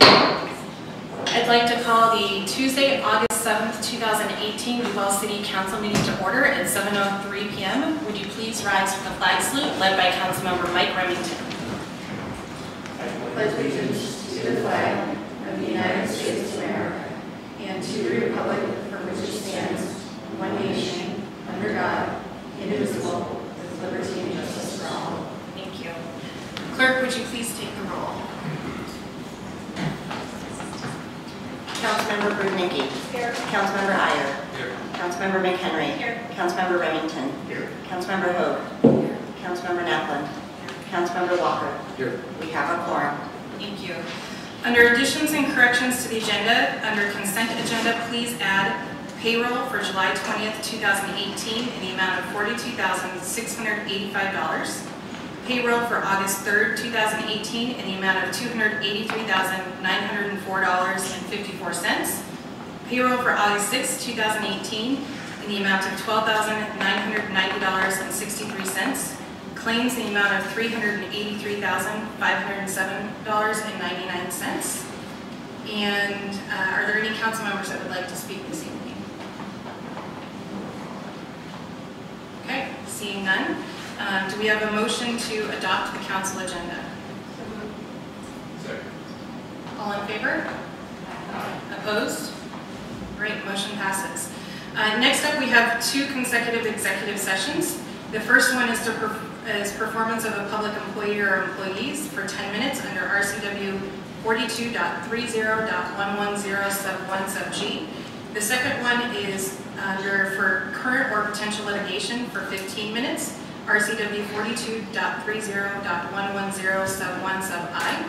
I'd like to call the Tuesday, August 7th, 2018 Duvall City Council meeting to order at 7:03 PM. Would you please rise for the flag salute led by Councilmember Mike Remington? I pledge allegiance to the flag of the United States of America and to the republic for which it stands, one nation, under God, indivisible, with liberty and justice for all. Thank you. Clerk, would you please take the roll? Councilmember Brudnicki. Here. Councilmember Iyer. Here. Councilmember McHenry. Here. Councilmember Remington. Here. Councilmember Hoag. Councilmember Knaplund. Councilmember Walker. Here. We have a quorum. Thank you. Under additions and corrections to the agenda, under consent agenda, please add payroll for July 20th, 2018 in the amount of $42,685. Payroll for August 3rd, 2018 in the amount of $283,904.54. Payroll for August 6th, 2018 in the amount of $12,990.63. Claims in the amount of $383,507.99. And uh, are there any council members that would like to speak this evening? Okay, seeing none. Um, Do we have a motion to adopt the council agenda? Second. All in favor? Opposed? Great, motion passes. Uh, Next up, we have two consecutive executive sessions. The first one is to, per- is performance of a public employee or employees for 10 minutes under RCW 42.30.110 sub 1 sub G. The second one is under for current or potential litigation for 15 minutes, RCW 42.30.110 sub 1 sub I.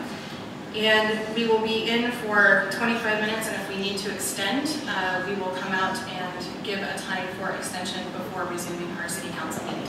And we will be in for 25 minutes, and if we need to extend, uh, we will come out and give a time for extension before resuming our city council meeting.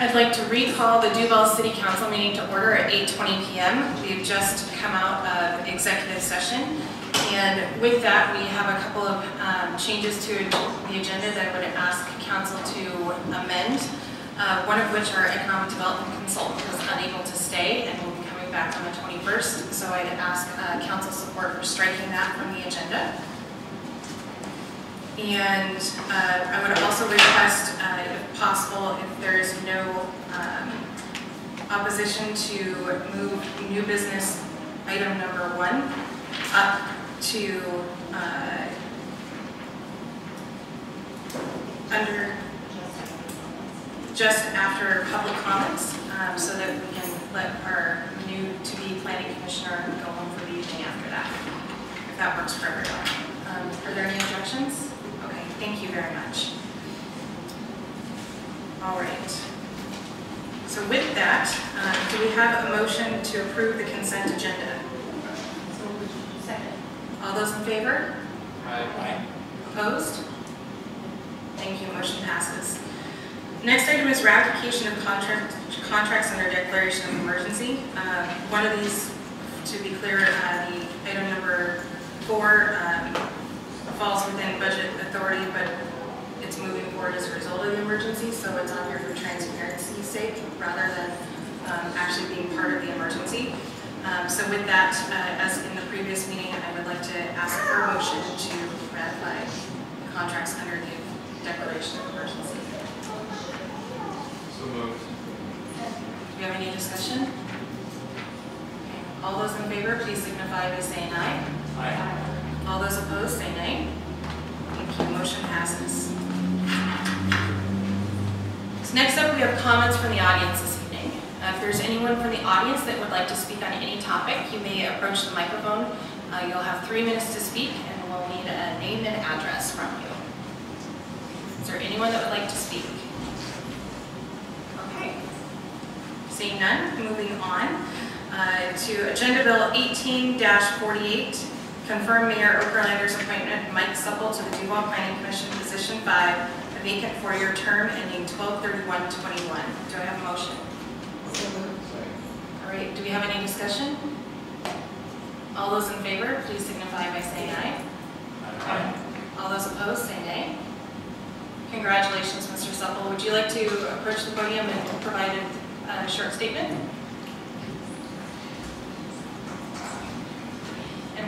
I'd like to recall the Duvall City Council meeting to order at 8:20 PM. We've just come out of executive session, and with that, we have a couple of um, changes to the agenda that I would ask council to amend, uh, one of which our economic development consultant was unable to stay and will be coming back on the 21st, so I'd ask uh, council support for striking that from the agenda. And uh, I would also request, uh, if possible, if there is no um, opposition to move new business item number one up to uh, under, just after public comments, um, so that we can let our new to-be planning commissioner go home for the evening after that, if that works for everyone. Um, Are there any objections? Okay, thank you very much. All right. So with that, uh, do we have a motion to approve the consent agenda? Second. All those in favor? Aye. Opposed? Thank you, motion passes. Next item is ratification of contract, contracts under declaration of emergency. Um, One of these, to be clear, uh, the item number four um, falls within budget authority, but it's moving forward as a result of the emergency, so it's on here for transparency's sake, rather than um, actually being part of the emergency. Um, So with that, uh, as in the previous meeting, I would like to ask for a motion to ratify contracts under the declaration of emergency. So moved. Do you have any discussion? Okay. All those in favor, please signify by saying aye. Aye. All those opposed, say nay. Thank you, motion passes. So next up, we have comments from the audience this evening. Uh, If there's anyone from the audience that would like to speak on any topic, you may approach the microphone. Uh, You'll have three minutes to speak, and we'll need a name and address from you. Is there anyone that would like to speak? Okay. Seeing none, moving on uh, to Agenda Bill 18-48, confirm Mayor Ockerlander's appointment of Mike Supple to the Duvall Planning Commission, position five, a vacant four-year term ending 12/31/21. Do I have a motion? All right, do we have any discussion? All those in favor, please signify by saying aye. Aye. All those opposed, say nay. Congratulations, Mr. Supple. Would you like to approach the podium and provide a uh, short statement?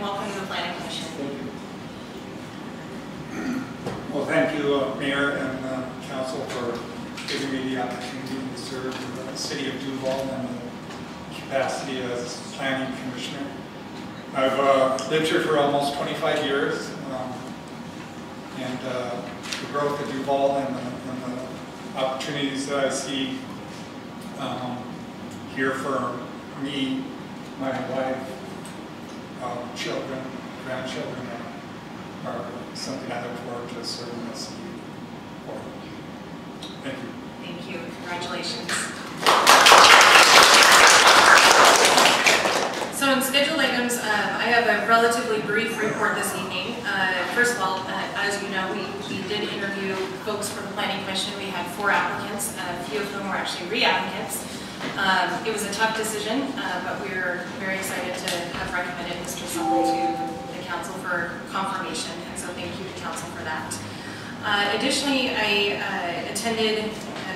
Welcome to the Planning Commission. Well, thank you, uh, Mayor and uh, Council, for giving me the opportunity to serve the city of Duvall in the capacity as planning commissioner. I've uh, lived here for almost 25 years, um, and uh, the growth of Duvall and the- and the opportunities that I see um, here for me, my wife, um, children, grandchildren, uh, are something I look forward to serving this city for. Thank you. Thank you, congratulations. So in scheduled items, um, I have a relatively brief report this evening. Uh, First of all, uh, as you know, we we did interview folks from the planning commission. We had four applicants, a few of whom were actually re-applicants. Um, It was a tough decision, uh, but we're very excited to have recommended Mr. Supple to the council for confirmation, and so thank you to council for that. Uh, Additionally, I uh, attended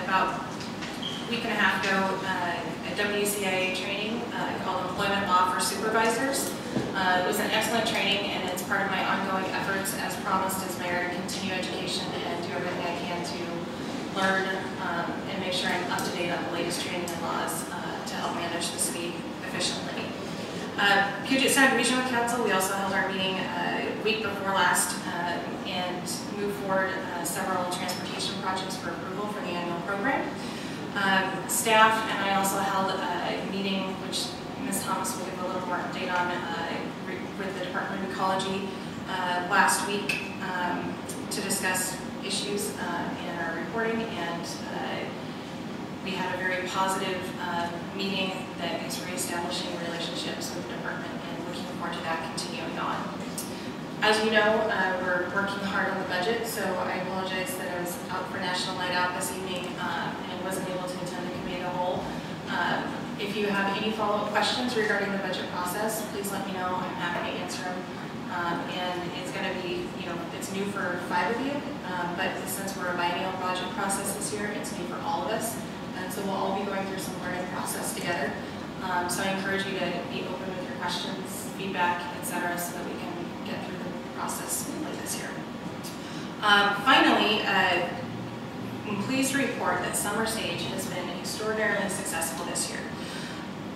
about a week and a half ago uh, a WCIA training uh, called Employment Law for Supervisors. Uh, It was an excellent training, and it's part of my ongoing efforts, as promised as mayor, to continue education and do everything I learn um, and make sure I'm up to date on the latest training and laws uh, to help manage the city efficiently. Uh, Puget Sound Regional Council, we also held our meeting a week before last uh, and moved forward uh, several transportation projects for approval for the annual program. Um, Staff and I also held a meeting, which Ms. Thomas will give a little more update on, uh, with the Department of Ecology uh, last week um, to discuss issues uh, our reporting and uh, we had a very positive uh, meeting that is reestablishing relationships with the department and looking forward to that continuing on. As you know, uh, we're working hard on the budget, so I apologize that I was out for National Night Out this evening um, and wasn't able to attend the committee of the whole. Um, If you have any follow-up questions regarding the budget process, please let me know. I'm happy to answer them. Um, And it's going to be, you know, it's new for five of you, um, but since we're a biennial project process this year, it's new for all of us. And so we'll all be going through some learning process together. Um, So I encourage you to be open with your questions, feedback, etc., so that we can get through the process smoothly this year. Um, Finally, uh, I'm pleased to report that Summer Stage has been extraordinarily successful this year.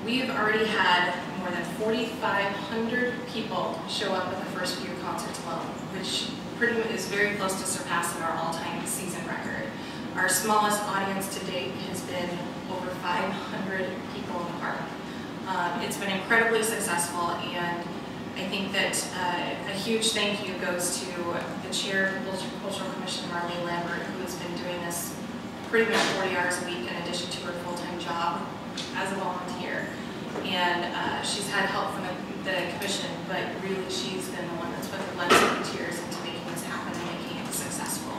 We've already had more than 4,500 people show up at the first few concerts alone, which pretty much is very close to surpassing our all-time season record. Our smallest audience to date has been over 500 people in the park. Um, It's been incredibly successful, and I think that uh, a huge thank you goes to the chair of the Cultural Commission, Marlene Lambert, who has been doing this pretty much 40 hours a week in addition to her full-time job as a volunteer. And uh, she's had help from the, the commission, but really she's been the one that's put the blood, sweat, and tears into making this happen and making it successful.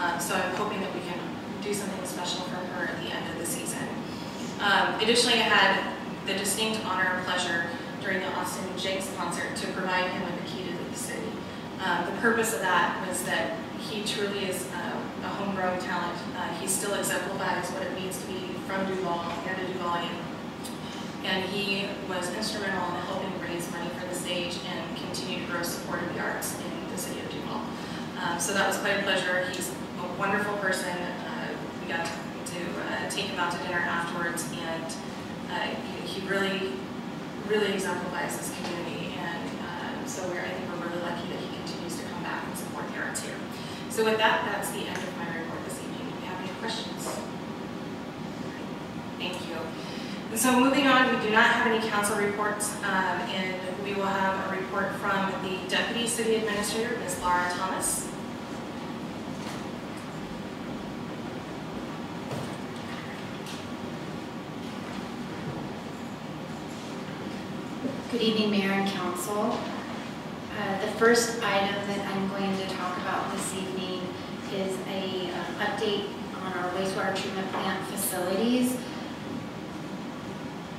Um, So I'm hoping that we can do something special for her at the end of the season. Um, Additionally, I had the distinct honor and pleasure during the Austin Jenckes concert to provide him with the key to the city. Uh, The purpose of that was that he truly is uh, a homegrown talent. Uh, He still exemplifies what it means to from Duvall and Duvalian. And he was instrumental in helping raise money for the stage and continue to grow support of the arts in the city of Duvall. Um, So that was quite a pleasure. He's a wonderful person. Uh, We got to uh, take him out to dinner afterwards, and uh, he- he really, really exemplifies this community. And um, so we're, I think we're really lucky that he continues to come back and support the arts here. So with that, that's the end of my report this evening. Do you have any questions? Thank you. And so moving on, we do not have any council reports, um, and we will have a report from the Deputy City Administrator, Ms. Laura Thomas. Good evening, Mayor and Council. Uh, The first item that I'm going to talk about this evening is a uh, update on our wastewater treatment plant facilities.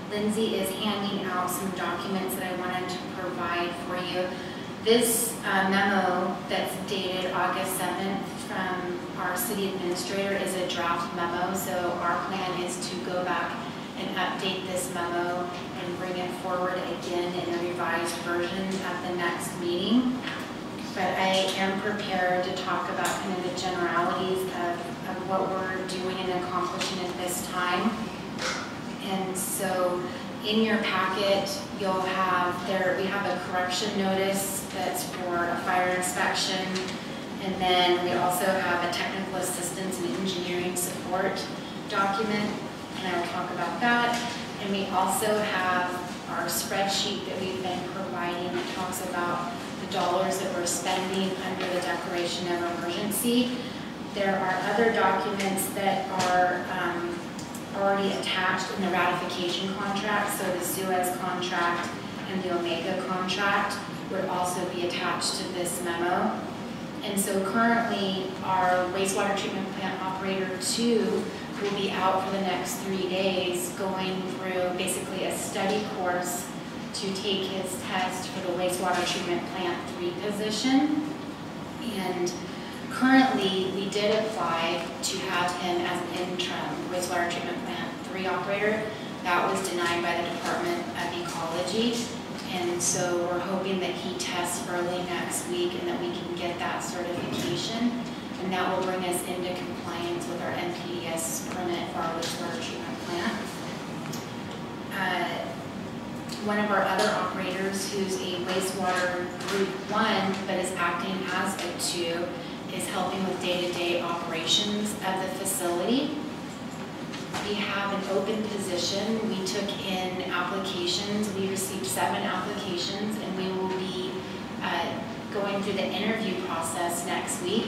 Lindsay is handing out some documents that I wanted to provide for you. This uh, memo that's dated August 7th from our city administrator is a draft memo, so our plan is to go back and update this memo and bring it forward again in a revised version at the next meeting. But I am prepared to talk about kind of the generalities of, of what we're doing and accomplishing at this time. And so in your packet, you'll have there, we have a correction notice that's for a fire inspection. And then we also have a technical assistance and engineering support document, and I will talk about that. And we also have our spreadsheet that we've been providing that talks about the dollars that we're spending under the declaration of emergency. There are other documents that are um, already attached in the ratification contract, so the Suez contract and the Omega contract would also be attached to this memo. And so currently, our wastewater treatment plant operator two will be out for the next three days, going through basically a study course to take his test for the wastewater treatment plant three position. And currently, we did apply to have him as an interim wastewater treatment three operator. That was denied by the Department of Ecology. And so we're hoping that he tests early next week and that we can get that certification. And that will bring us into compliance with our NPDES permit for our wastewater treatment plant. Uh, One of our other operators, who's a wastewater group one, but is acting as a two, is helping with day-to-day operations of the facility. We have an open position. We took in applications. We received seven applications, and we will be uh, going through the interview process next week.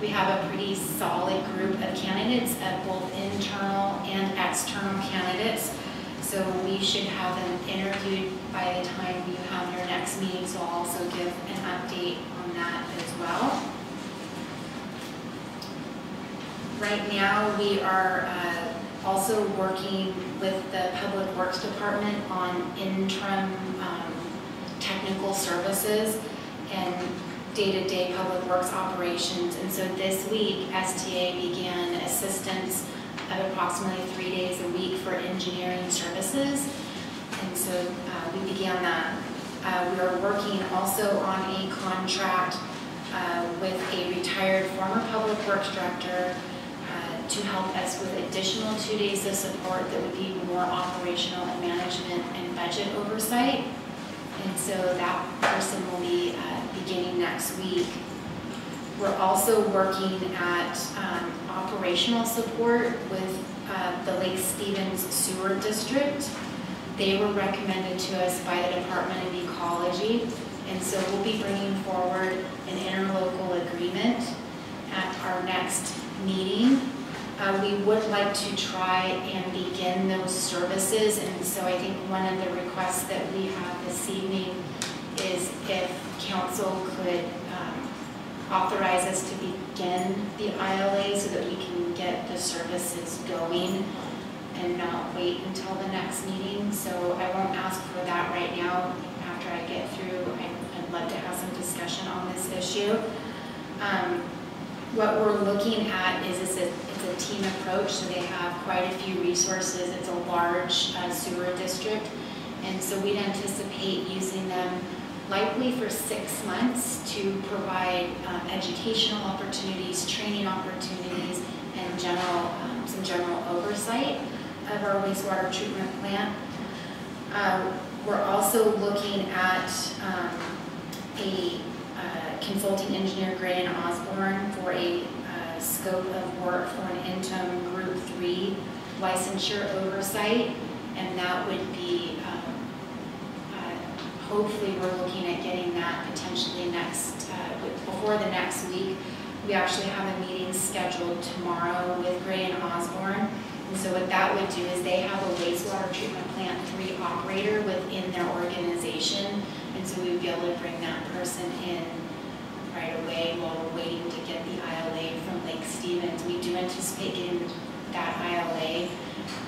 We have a pretty solid group of candidates, of both internal and external candidates. So we should have them interviewed by the time you have your next meeting, so I'll also give an update on that as well. Right now, we are uh, also working with the Public Works Department on interim um, technical services and day-to-day public works operations. And so this week, STA began assistance of approximately three days a week for engineering services. And so uh, we began that. Uh, We are working also on a contract uh, with a retired former public works director to help us with additional two days of support that would be more operational and management and budget oversight. And so that person will be uh, beginning next week. We're also working at um, operational support with uh, the Lake Stevens Sewer District. They were recommended to us by the Department of Ecology, and so we'll be bringing forward an interlocal agreement at our next meeting. Uh, We would like to try and begin those services, and so I think one of the requests that we have this evening is if council could um, authorize us to begin the ILA so that we can get the services going and not wait until the next meeting. So I won't ask for that right now. After I get through, I'd I'd love to have some discussion on this issue. Um, What we're looking at is it's a, it's a team approach, so they have quite a few resources. It's a large uh, sewer district. And so we'd anticipate using them likely for six months to provide um, educational opportunities, training opportunities, and general, um, some general oversight of our wastewater treatment plant. Uh, We're also looking at um, a consulting engineer, Gray and Osborne, for a uh, scope of work for an interim Group 3 licensure oversight, and that would be um, uh, hopefully, we're looking at getting that potentially next, uh, before the next week. We actually have a meeting scheduled tomorrow with Gray and Osborne. And so what that would do is they have a wastewater treatment plant three operator within their organization. And so we would be able to bring that person in right away while we're waiting to get the ILA from Lake Stevens. We do anticipate getting that ILA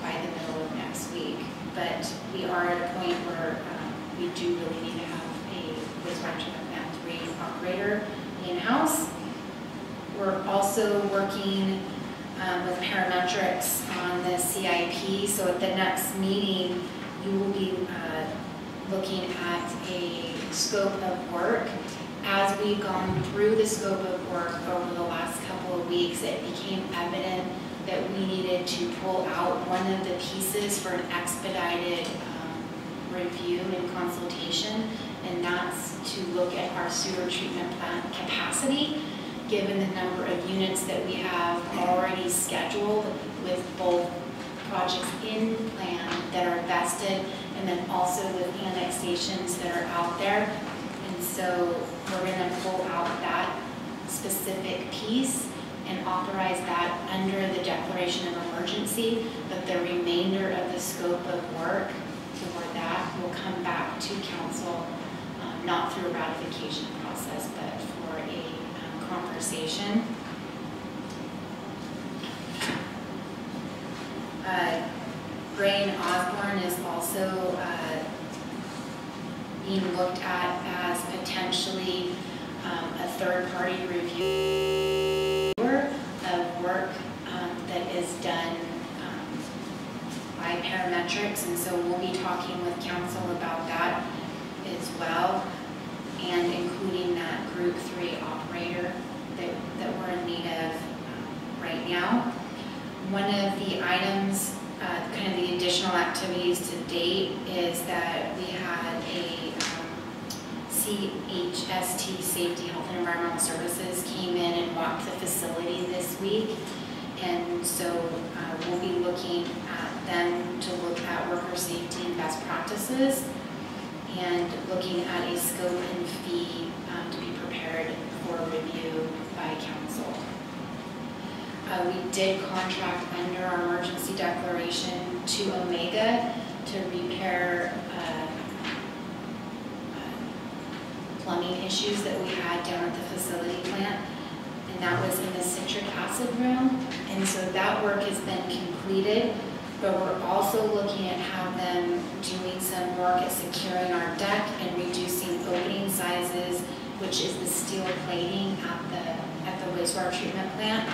by the middle of next week. But we are at a point where um, we do really need to have a wastewater treatment plant three operator in-house. We're also working um, with Parametrix on the CIP, so at the next meeting, you will be uh, looking at a scope of work. As we've gone through the scope of work over the last couple of weeks, it became evident that we needed to pull out one of the pieces for an expedited um, review and consultation, and that's to look at our sewer treatment plant capacity, given the number of units that we have already scheduled with both projects in plan that are vested, and then also with annexations that are out there. So we're gonna pull out that specific piece and authorize that under the declaration of emergency, but the remainder of the scope of work for that will come back to council, um, not through a ratification process, but for a um, conversation. Uh, Gray and Osborne is also uh, being looked at as potentially um, a third-party reviewer of work um, that is done um, by Parametrix, and so we'll be talking with council about that as well, and including that group three operator that, that we're in need of um, right now. One of the items, uh, kind of the additional activities to date is that we had a CHST, Safety, Health and Environmental Services, came in and walked the facility this week. And so uh, we'll be looking at them to look at worker safety and best practices and looking at a scope and fee um, to be prepared for review by council. Uh, We did contract under our emergency declaration to Omega to repair uh, plumbing issues that we had down at the facility plant. And that was in the citric acid room. And so that work has been completed, but we're also looking at how them doing some work at securing our deck and reducing opening sizes, which is the steel plating at the, at the wastewater treatment plant.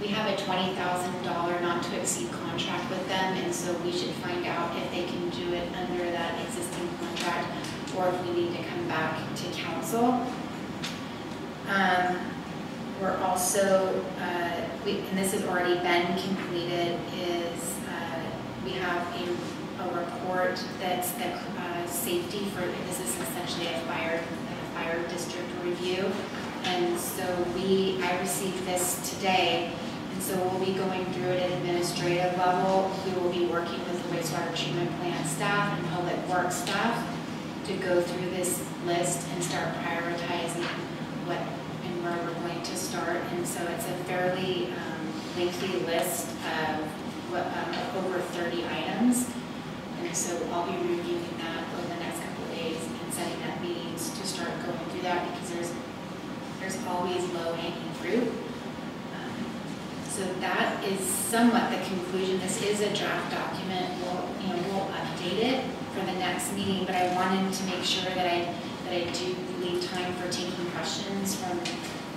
We have a twenty thousand dollar not to exceed contract with them, and so we should find out if they can do it under that existing contract, or if we need to come back to council. Um, we're also, uh, we, and this has already been completed, is, uh, we have a, a report that's the, uh, safety for, this is essentially a fire, a fire district review. And so we, I received this today, and so we'll be going through it at an administrative level. We will be working with the wastewater treatment plant staff and public works staff to go through this list and start prioritizing what and where we're going to start. And so it's a fairly um, lengthy list of what, um, over 30 items. And so I'll be reviewing that over the next couple of days and setting up meetings to start going through that because there's, there's always low hanging fruit. Um, So that is somewhat the conclusion. This is a draft document. We'll, you know, we'll update it for the next meeting, but I wanted to make sure that I, that I do leave time for taking questions from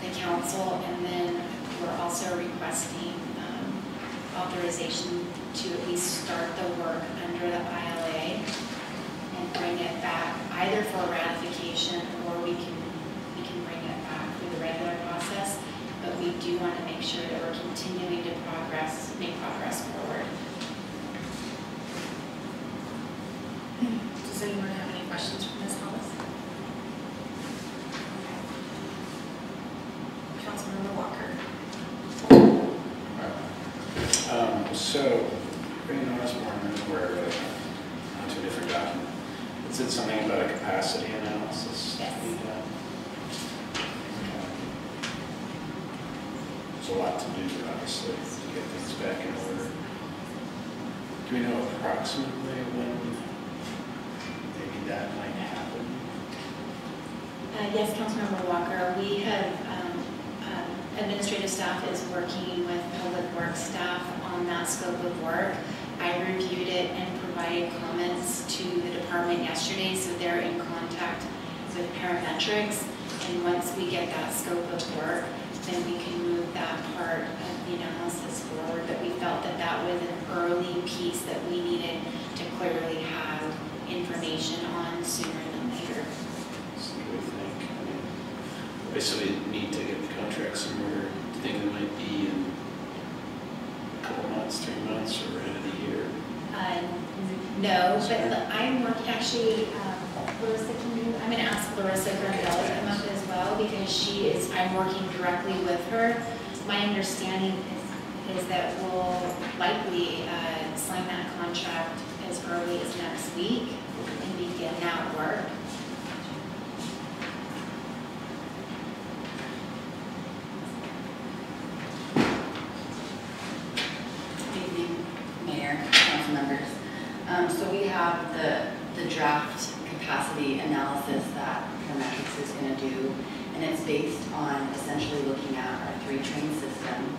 the council. And then we're also requesting um, authorization to at least start the work under the ILA and bring it back either for ratification or we can, we can bring it back through the regular process. But we do want to make sure that we're continuing to progress, make progress forward. Does anyone have any questions for Ms. Hollis? Councilmember Walker. Um, so, Osborne, I'm aware of it, onto a different document. It said something about a capacity analysis to be done. There's a lot to do, obviously, to get things back in order. Do we know approximately when that might happen? Uh, Yes, Councilmember Walker, we have um, um, administrative staff is working with public works staff on that scope of work. I reviewed it and provided comments to the department yesterday, so they're in contact with Parametrix. And once we get that scope of work, then we can move that part of the analysis forward. But we felt that that was an early piece that we needed to clearly have information on sooner than later. So what do you think? I mean, Basically, need to get the contract somewhere, do you think it might be in a couple months, three months, or end of the year? Uh, No, but the- I'm working, actually, um, Larissa, can you, I'm gonna ask Larissa Granville to come up as well, because she is, I'm working directly with her. My understanding is, is that we'll likely uh, sign that contract as early as next week and begin that work. Good evening, Mayor, council members. Um, So we have the, the draft capacity analysis that Parametrix is going to do, and it's based on essentially looking at our three-train system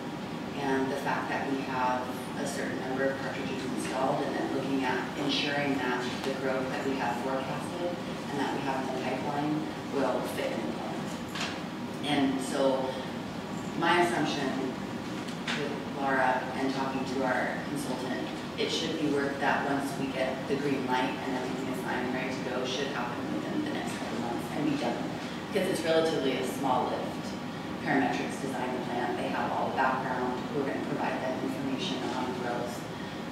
and the fact that we have a certain number of cartridges and then looking at ensuring that the growth that we have forecasted and that we have in the pipeline will fit in the plan. And so my assumption with Laura and talking to our consultant, it should be work that once we get the green light and everything is signed and ready to go, should happen within the next couple months and be done. Because it's relatively a small lift. Parametrix design the plan, they have all the background, we're gonna provide that information on growth,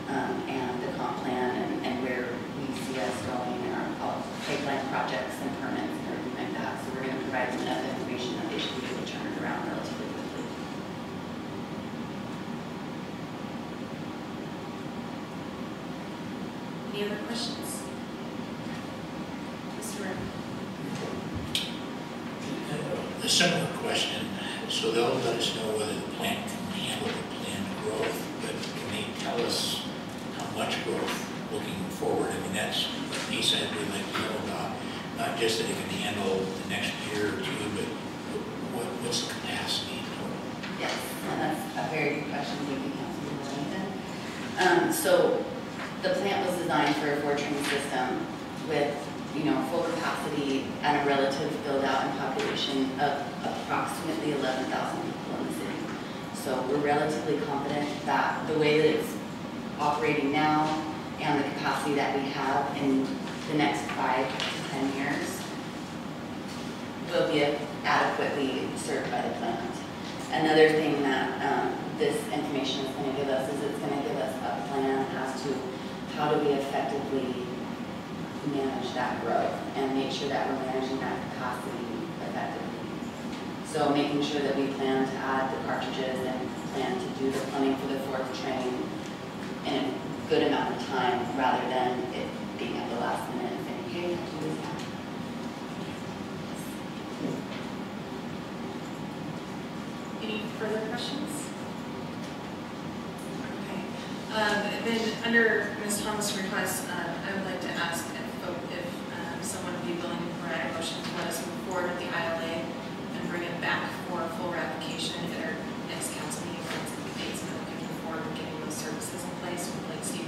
um, and the comp plan and, and where we see us going and our uh, pipeline projects and permits and everything like that. So we're gonna provide them enough information that they should be able to turn it around relatively quickly. Any other questions? Mr. Rick? A similar question, so they'll let us know whether the plant can handle the planned growth, but can they tell us how much growth looking forward? I mean, that's a piece I'd really like to know about, not just that it can handle the next year or two, but what, what's the capacity total? Yes, and that's a very good question, thank you, Councilman Wellington. Um, so the plant was designed for a four-train system with, you know, full capacity and a relative build-out and population of approximately eleven thousand people in the city. So we're relatively confident that the way that it's operating now and the capacity that we have in the next five to ten years will be adequately served by the plant. Another thing that um, this information is going to give us is it's going to give us a plan as to how do we effectively manage that growth and make sure that we're managing that capacity effectively. So making sure that we plan to add the cartridges and plan to do the plumbing for the fourth train in a good amount of time rather than it being at the last minute and saying, hey, we have to do this now. Any further questions? Um, Then, under Ms. Thomas' request, uh, I would like to ask if if um, someone would be willing to provide a motion to let us move forward with the ILA and bring it back for full ratification at our next council meeting, for the dates, that we can forward with getting those services in place with Lake Stevens.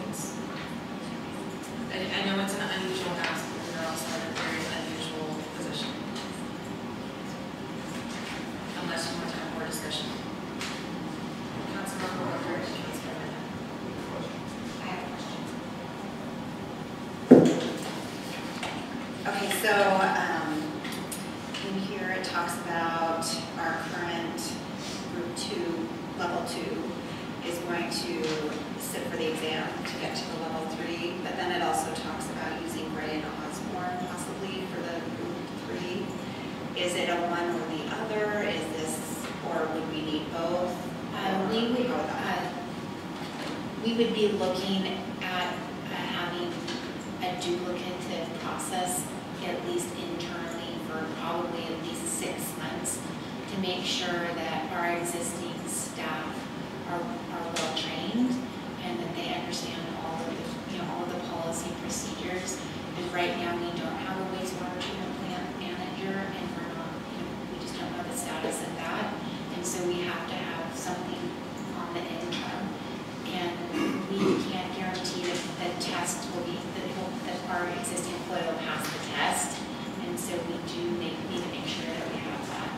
already existing FOIL pass the test. And so we do make, need to make sure that we have that.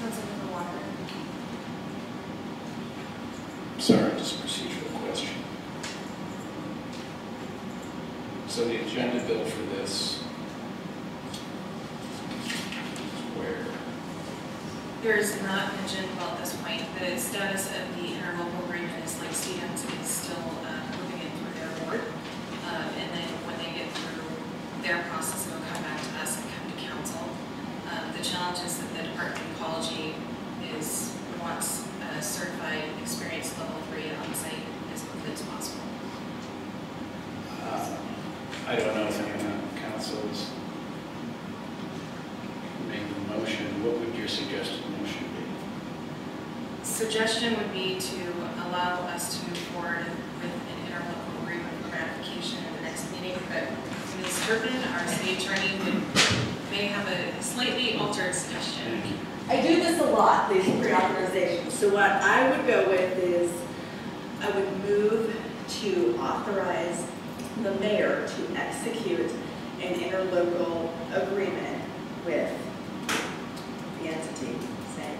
That's under the water. Sorry, just a procedural question. So the agenda bill for this There is not mentioned about this point. The status of the interlocal program is like Stevens Suggestion would be to allow us to move forward with an interlocal agreement for ratification in the next meeting, but Ms. Turpin, our city attorney, would, may have a slightly altered suggestion. Thank you. I do this a lot, these pre-authorizations. So what I would go with is, I would move to authorize the mayor to execute an interlocal agreement with the entity, say,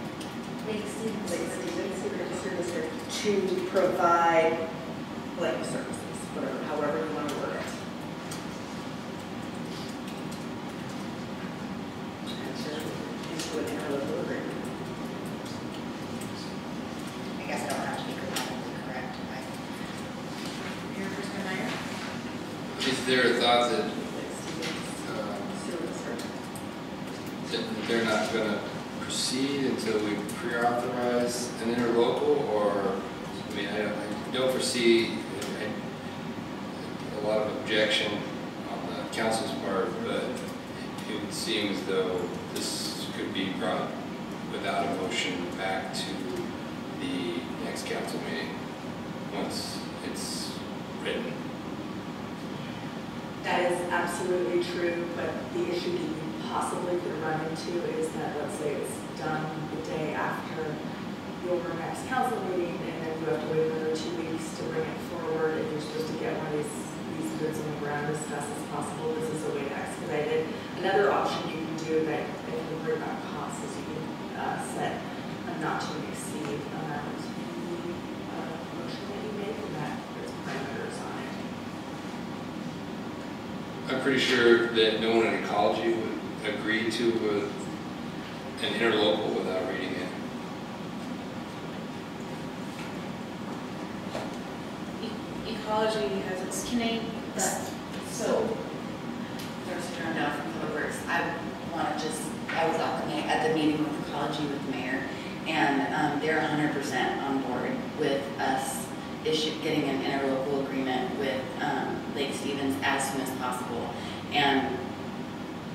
Lake Lake Stevens. Stevens Sewer District, to provide blank services, whatever, however you want to word it. Enter Into an interlocal agreement. I guess I don't have to be grammatically correct, right? Mayor Meyer? Is there a thought that, Lake Stevens um, Sewer District. that they're not gonna proceed until we pre-authorize an interlocal, or, I mean, I don't, I don't foresee a- a lot of objection on the council's part, but it would seem as though this could be brought without a motion back to the next council meeting, once it's written. That is absolutely true, but the issue that you possibly could run into is that, let's say it's done the day after your next council meeting, and then you have to wait another two weeks to bring it forward, if you're supposed to get one of these, these goods on the ground as fast as possible, this is a way to expedite it. Another option you can do that, if you worry about costs, is you can, uh, set a not to exceed amount uh, motion that you make, and that, there's parameters on it. I'm pretty sure that no one in ecology would agree to a- an interlocal without reading it. E- Ecology has its, Can I, So, there's a turn down from Public Works. I want to just, I was at the, ma- at the meeting with Ecology with the mayor, and um, they're hundred percent on board with us issue, getting an interlocal agreement with um, Lake Stevens as soon as possible. And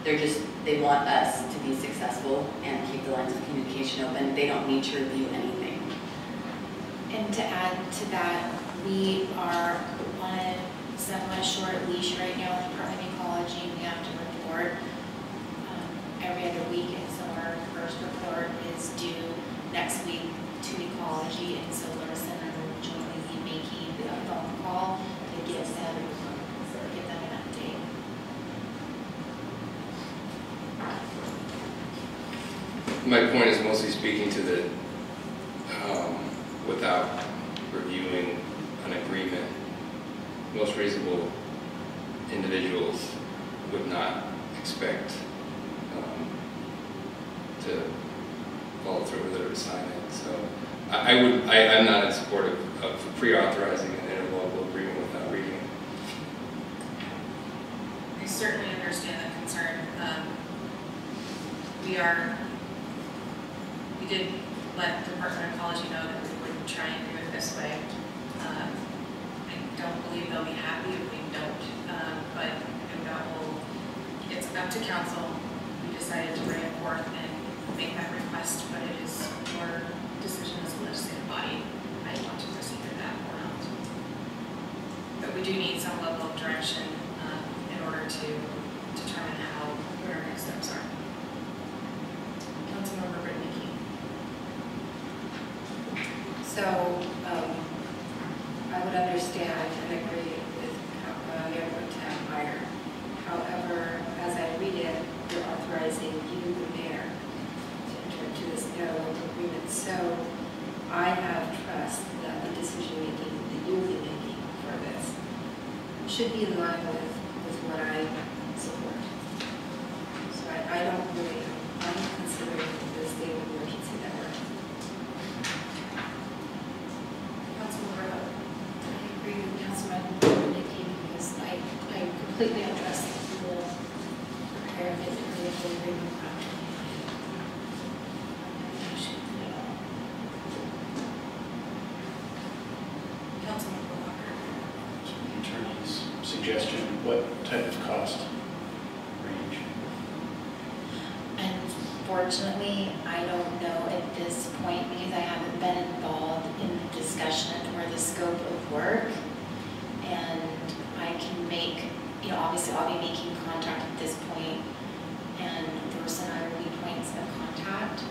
they're just, they want us to be successful and keep the lines of communication open. They don't need to review anything. and to add to that, we are on somewhat short leash right now with Department of Ecology. We have to report um, every other week, and so our first report is due next week to Ecology, and so Larissa and I will jointly be making a phone call to give them, give them an update. My point is mostly speaking to the, um, without reviewing an agreement, most reasonable individuals would not expect um, to follow through with it or. So I I would, I, I'm not in support of, of pre-authorizing an interlocal agreement without reading it. I certainly understand the concern. Um, We are, did let the Department of Ecology know that we would try and do it this way. Um, I don't believe they'll be happy if we don't, um, but that will, it's up to council. We decided to bring it forth and make that request, but it is your decision as a legislative body. I want to proceed with that or not. But we do need some level of direction um, in order to determine how, our next steps are. Councilmember Brittany Key. So, um, I would understand and agree with uh, Mayor Pro Tem Meyer. However, as I read it, you're authorizing you, the mayor, to enter into this interlocal agreement. So I have trust that the decision-making that you'll be making for this should be in line with, with what I support. So I, I don't really, I'm considering the state of emergency that the agreement properly. Councilman Walker. The Attorney's suggestion, what type of cost range? Unfortunately, I don't know at this point because I haven't been involved in the discussion or the scope of work. And I can make, you know, obviously I'll be making contact at this point, and Bruce and I will be points of contact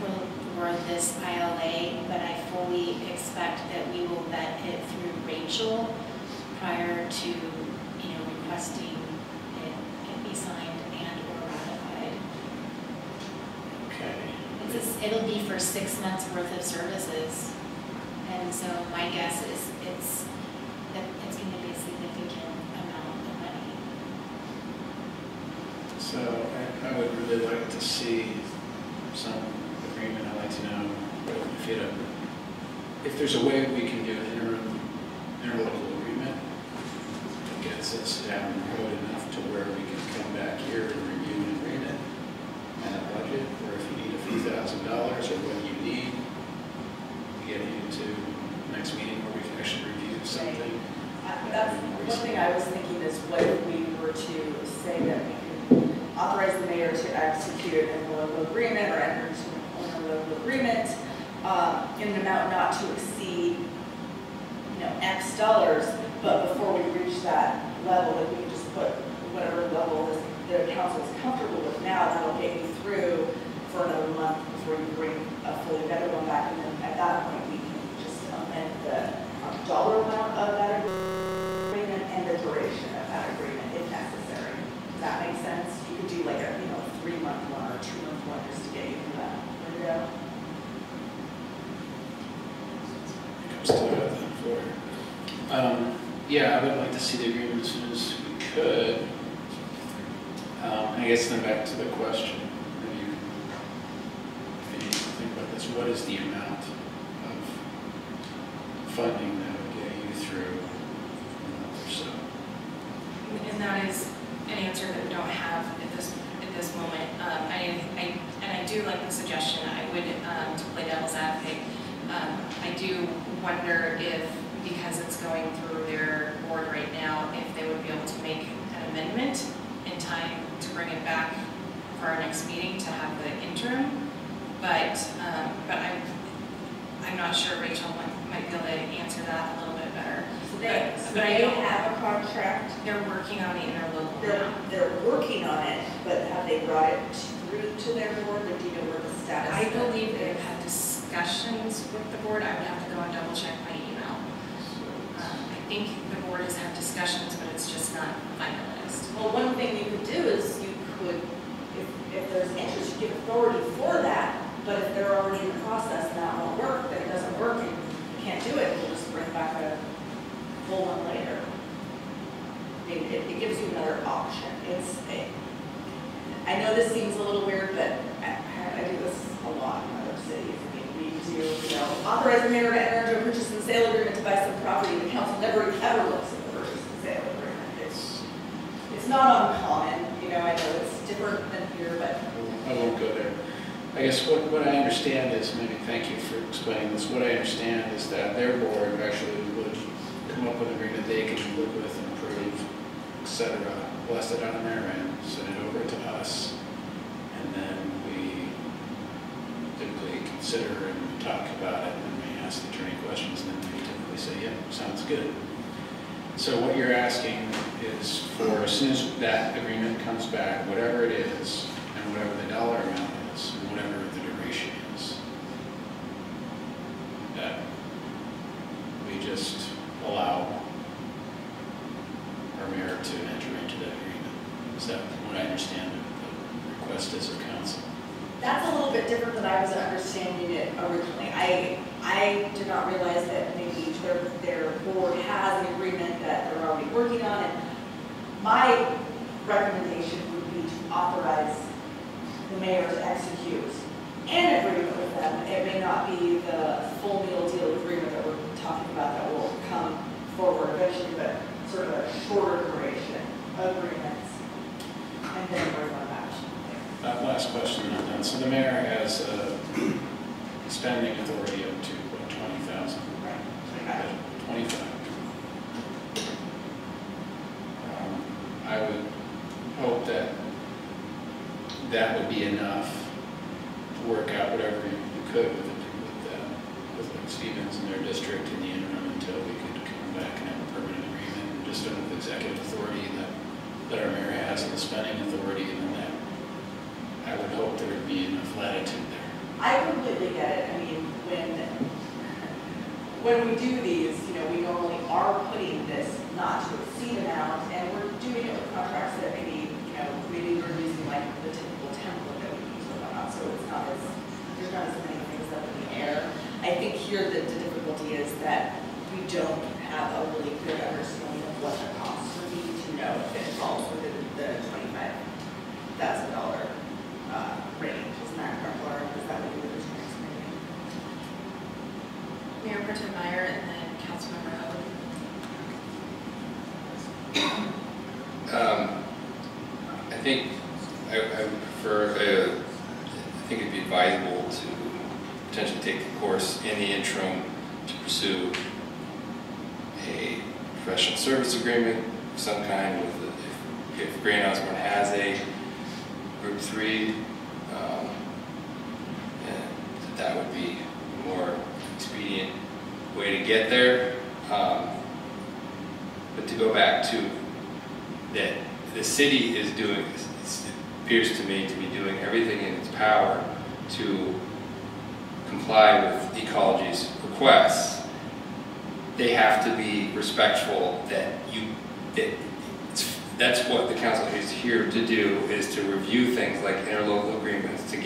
for, for this ILA, but I fully expect that we will vet it through Rachel prior to, you know, requesting it, it be signed and or ratified. Okay. It's, just- it'll be for six months worth of services. And so my guess is it's, it's gonna be a significant amount of money. So I, I would really like to see some agreement, I'd like to know if you, if there's a way we can do an interim, interlocal agreement that gets us down the road enough to where we can come back here and review an agreement and a budget, or if you need a few thousand dollars, or what you need, to get into next meeting where we can actually review something. Uh, That's, one thing I was thinking is what if we were to say that we could authorize the mayor to execute an interlocal agreement or enter into an interlocal agreement uh, in an amount not to exceed, you know, X dollars, but before we reach that level, that we can just put whatever level this- the council is comfortable with now, that'll get you through for another before you bring a fully vetted one back, and then at that point, we can just amend the um, dollar amount of that agreement and the duration of that agreement if necessary. Does that make sense? You could do like a, you know, three-month one or two-month one just to get you through that window. Um, yeah, I would like to see the agreement as soon as we could. Um, I guess then back to the question, maybe you, if you need to think about this, what is the amount of funding that would get you through a month or so? And that is an answer that we don't have at this, at this moment. Um, I, I, and I do like the suggestion, I would, um, to play devil's advocate, um, I do wonder if, because it's going through their board right now, if they would be able to make an amendment in time to bring it back for our next meeting to have the interim. But, um, but I'm, I'm not sure Rachel might, might be able to answer that a little bit better. So they, But- so but I they don't- have a contract, They're working on the interlocal they're, they're working on it, but have they brought it through to their board, or do you know where the status? I believe it they've had discussions with the board, I would have to go and double check my email. Um, I think the board has had discussions, but it's just not finalized. Well, one thing you could do is you could, if, if there's interest, you give authority for that, but if they're already in the process and that won't work, then it doesn't work, and you can't do it, we'll just bring back a full one later. I mean, it, it gives you another option, it's, it- I know this seems a little weird, but I, I do this a lot in other cities. I mean, we do, you know, authorize the mayor to enter into a purchase and sale agreement to buy some property, the council never ever looks at the purchase and sale agreement. It's, it's not uncommon, you know, I know it's different than here, but I won't go there. I guess what, what I understand is, maybe, thank you for explaining this, what I understand is that their board actually would come up with an agreement they can live with and approve, et cetera, bless it on their end, send it over to us, and then we typically consider and talk about it, and we ask the attorney questions, and then we typically say, yeah, sounds good. So what you're asking is for, as soon as that agreement comes back, whatever it is, and whatever the dollar amount is, whatever the duration is, that we just allow our mayor to enter into that agreement. Is that what I understand the request is of council? That's a little bit different than I was understanding it originally. I, I did not realize that maybe their, their board has an agreement that they're already working on. And my recommendation would be to authorize the mayor to execute an agreement with them. It may not be the full meal deal agreement that we're talking about that will come forward eventually, but sort of a shorter duration agreements. And then we're going back to Last question then. So the mayor has uh, a spending authority of two that would be enough to work out whatever you could with, it, with, uh, with Lake Stevens and their district in the interim until we could come back and have a permanent agreement and just with executive authority that, that our mayor has and the spending authority and then that. I would hope there would be enough latitude there. I completely get it. I mean, when when we do these,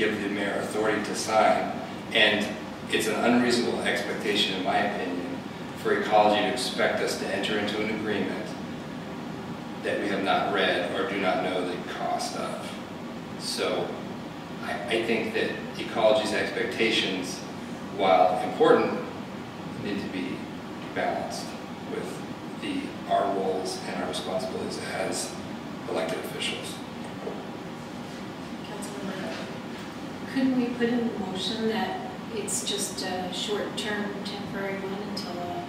give the mayor authority to sign. And it's an unreasonable expectation, in my opinion, for ecology to expect us to enter into an agreement that we have not read or do not know the cost of. So I, I think that ecology's expectations, while important, need to be balanced with the, our roles and our responsibilities as elected officials. couldn't we put in the motion that it's just a short-term temporary one until uh,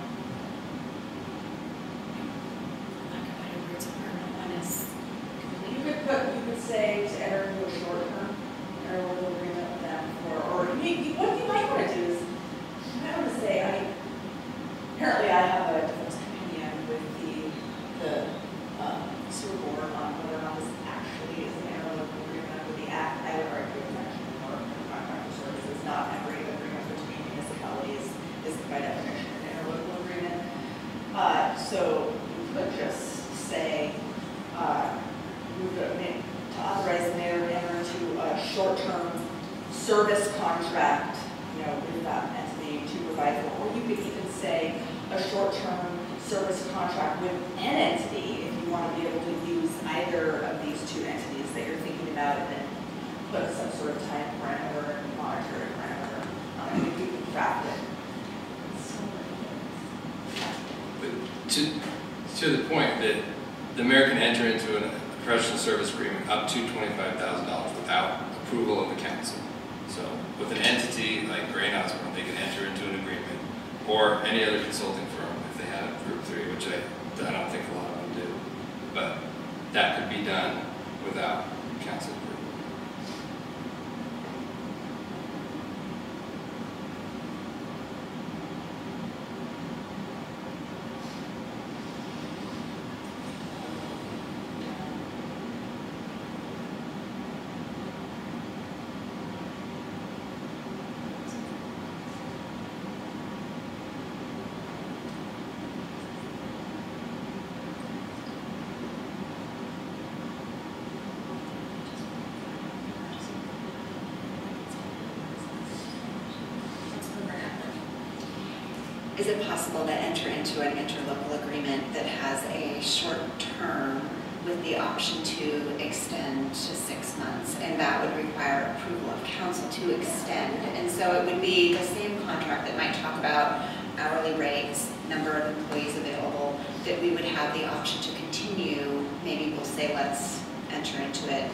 is it possible to enter into an interlocal agreement that has a short term with the option to extend to six months? And that would require approval of council to extend. And so it would be the same contract that might talk about hourly rates, number of employees available, that we would have the option to continue. Maybe we'll say let's enter into it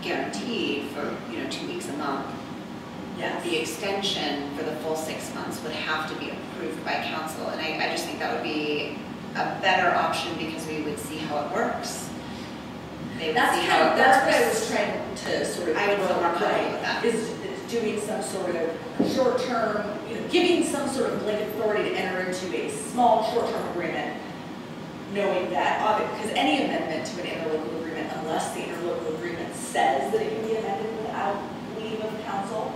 guaranteed for you know two weeks a month Yes. The extension for the full six months would have to be approved by council, and I, I just think that would be a better option because we would see how it works. They would That's see kind how of, that's what I was trying to sort of. I would feel more comfortable with that. Is, is doing some sort of short-term, you know, giving some sort of like authority to enter into a small, short-term agreement, knowing that, because any amendment to an interlocal agreement, unless the interlocal agreement says that it can be amended without leave of council,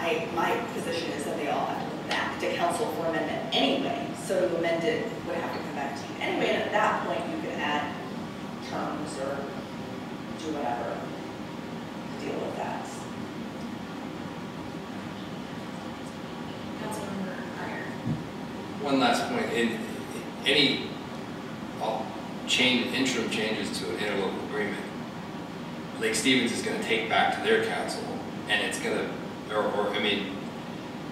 I, my position is that they all have to go back to council for amendment anyway. So to amend it would have to come back to you anyway, and at that point, you could add terms or do whatever to deal with that. Councilmember Pryor. One last point, in, any, all change, interim changes to an interlocal agreement, Lake Stevens is gonna take back to their council, and it's gonna, or, or, I mean,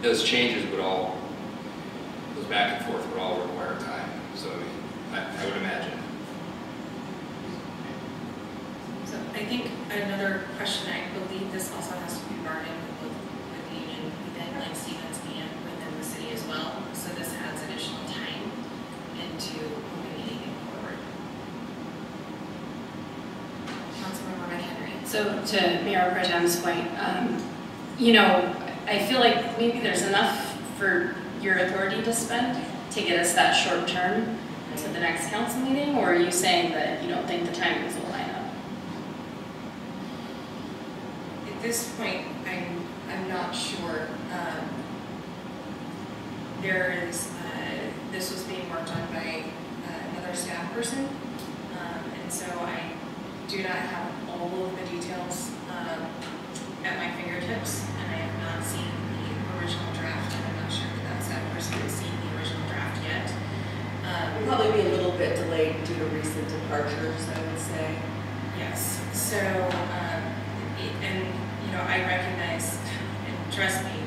those changes would all, those back and forth would all require time, so, I mean, I, I would imagine. So I think another question, I believe this also has to be bargained with, with the union within Lake Stevens and within the city as well. So this adds additional time into moving anything forward. Councilmember McHenry. So to Mayor Pro Tem's point, um, you know, I feel like maybe there's enough for your authority to spend to get us that short term to the next council meeting, or are you saying that you don't think the timings will line up? At this point, I'm, I'm not sure. Um, There is, uh, this was being worked on by uh, another staff person. Um, And so I do not have all of the details um, at my fingertips. And I have not seen the original draft. and I'm not sure that that staff person has seen the original draft yet. Um, It'll probably be a little bit delayed due to recent departures, I would say. Yes, so, um, it- and, you know, I recognize, and trust me,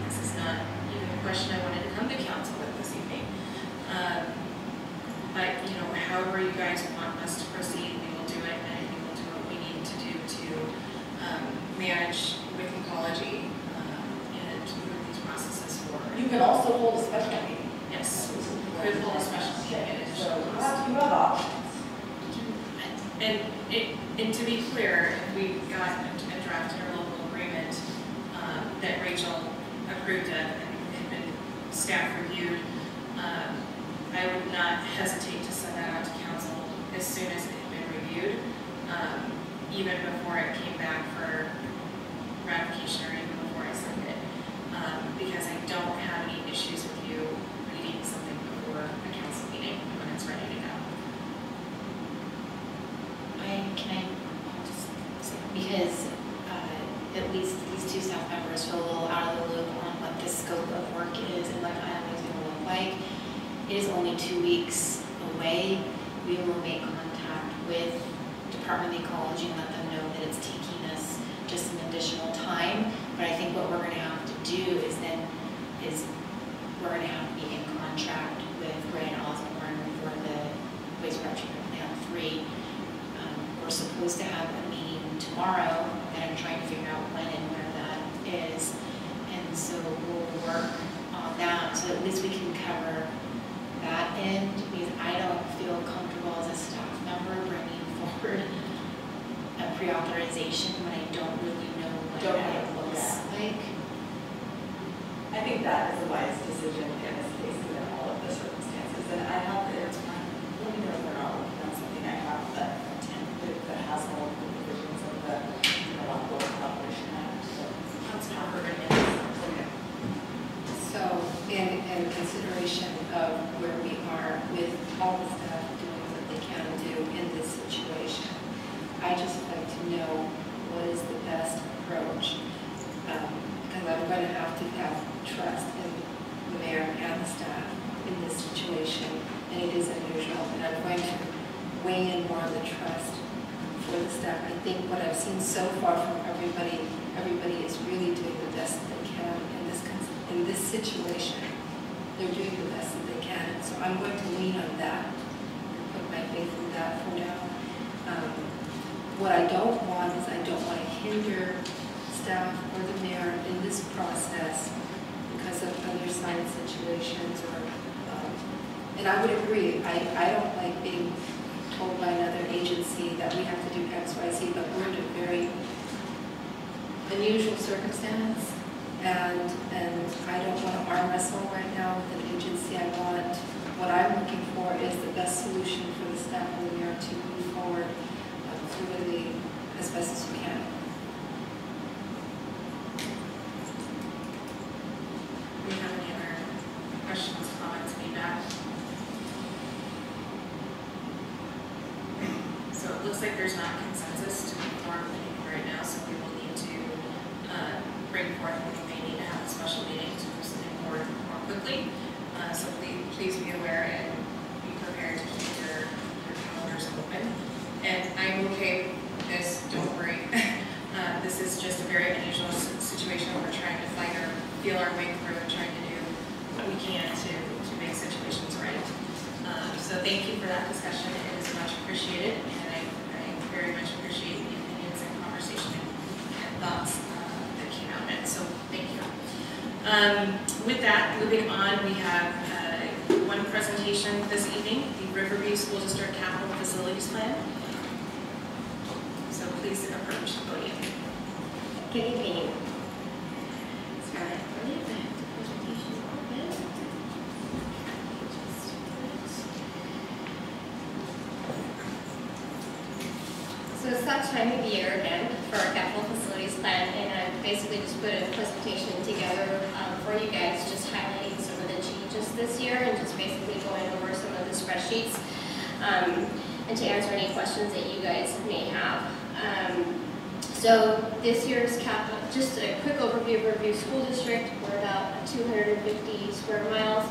weigh in more on the trust for the staff. I think what I've seen so far from everybody, everybody is really doing the best that they can in this, in this situation. They're doing the best that they can, so I'm going to lean on that, and put my faith in that for now. Um, What I don't want is I don't want to hinder staff or the mayor in this process because of undersigned situations or, um, and I would agree, I, I don't like being told by another agency that we have to do X, Y, Z, but we're in a very unusual circumstance. And, and I don't want to arm wrestle right now with an agency. I want, what I'm looking for is the best solution for the staff and the mayor to move forward uh, through the, as best as we can. Do we have any other questions, comments, feedback? So it looks like there's not consensus to move forward with anything right now, so we will need to uh, bring forth, we may need to have a special meeting to move something forward more quickly. Uh, So please, please be aware and be prepared to keep your, your calendars open. And I'm okay with this, don't worry. Uh, This is just a very unusual si- situation. We're trying to find our, feel our way through and trying to do what we can to, to make situations right. Um, So thank you for that discussion. It is much appreciated, and I, I very much appreciate the opinions and conversation and and thoughts uh, that came out of it. So thank you. Um, With that, moving on, we have uh, one presentation this evening, the Riverview School District Capital Facilities Plan. So please approach the podium. Good evening. So it's that time of year again for our capital facilities plan, and I basically just put a presentation together um, for you guys, just highlighting some of the changes this year and just basically going over some spreadsheets um, and to answer any questions that you guys may have. Um, so this year's capital, just a quick overview of Riverview School District. We're about 250 square miles.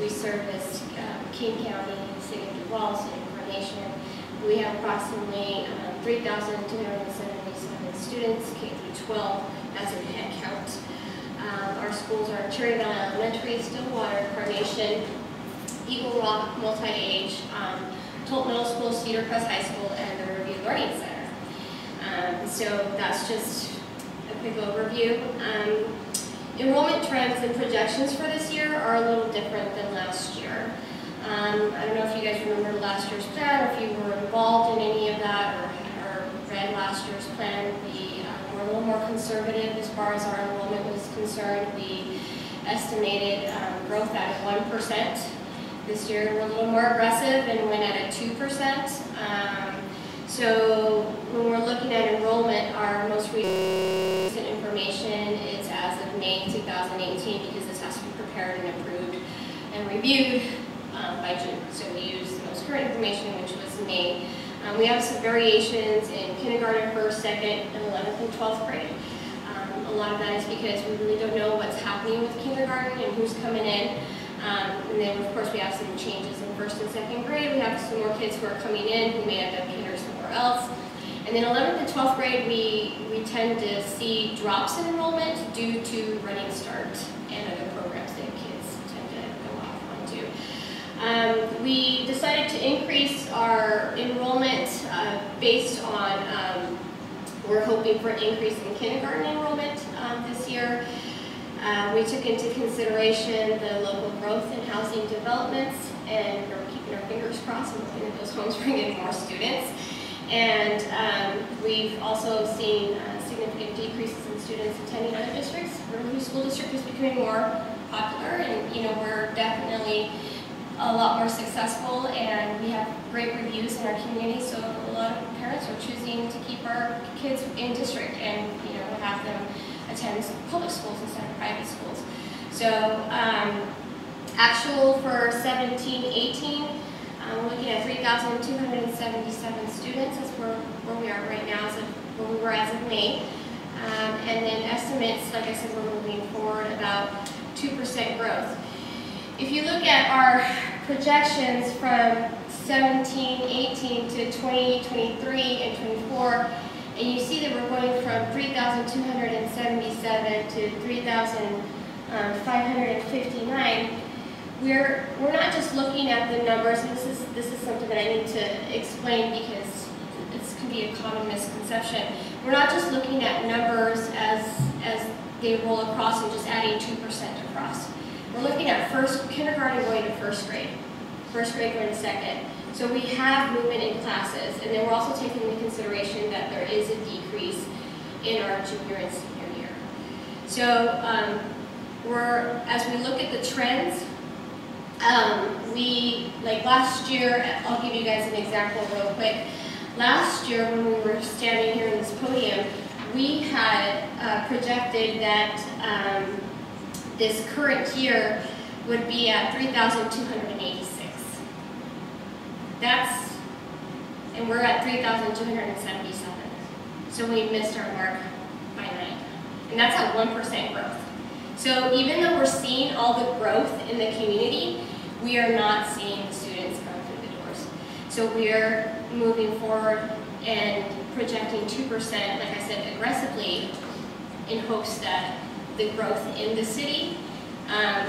We service uh, King County, City of Duvall, City of Carnation. We have approximately um, 3,277 students, K through 12, as a head count. Um, Our schools are Cherry Valley Elementary, Stillwater, Carnation, Eagle Rock, Multi-Age, um, Tolt Middle School, Cedar Crest High School, and the Riverview Learning Center. Um, so that's just a quick overview. Um, enrollment trends and projections for this year are a little different than last year. Um, I don't know if you guys remember last year's plan, or if you were involved in any of that, or, or read last year's plan. We uh, were a little more conservative as far as our enrollment was concerned. We estimated um, growth at 1%. This year, we're a little more aggressive and went at a 2%. Um, so when we're looking at enrollment, our most recent information is as of May 2018 because this has to be prepared and approved and reviewed um, by June. So we use the most current information, which was May. Um, we have some variations in kindergarten, first, second, and 11th and 12th grade. Um, a lot of that is because we really don't know what's happening with kindergarten and who's coming in. Um, and then, of course, we have some changes in first and second grade. We have some more kids who are coming in who may end up kinder somewhere else. And then 11th and 12th grade, we, we tend to see drops in enrollment due to Running Start and other programs that kids tend to go off onto. Um, we decided to increase our enrollment uh, based on, um, we're hoping for an increase in kindergarten enrollment um, this year. Uh, we took into consideration the local growth in housing developments, and we're keeping our fingers crossed and hoping that those homes bring in more students. And um, we've also seen uh, significant decreases in students attending other districts. Riverview School District is becoming more popular, and you know we're definitely a lot more successful, and we have great reviews in our community. So a lot of parents are choosing to keep our kids in district, and you know have them attend public schools instead of private schools. So um, actual for 17, 18, um, we're looking at 3,277 students. That's where, where we are right now, as of where we were as of May. Um, and then estimates, like I said, we're moving forward about 2% growth. If you look at our projections from 17, 18 to 20, 23, and 24, and you see that we're going from 3,277 to 3,559. Um, we're, we're not just looking at the numbers, and this is, this is something that I need to explain because this can be a common misconception. we're not just looking at numbers as, as they roll across and just adding two percent across. We're looking at first, kindergarten going to first grade, first grade going to second. So we have movement in classes, and then we're also taking into consideration that there is a decrease in our junior and senior year. So, um, we're, as we look at the trends, um, we, like last year, I'll give you guys an example real quick. Last year, when we were standing here in this podium, we had uh, projected that um, this current year would be at 3,286. That's, and we're at 3,277. So we missed our mark by nine. And that's at 1% growth. So even though we're seeing all the growth in the community, we are not seeing the students come through the doors. So we're moving forward and projecting 2%, like I said, aggressively in hopes that the growth in the city um,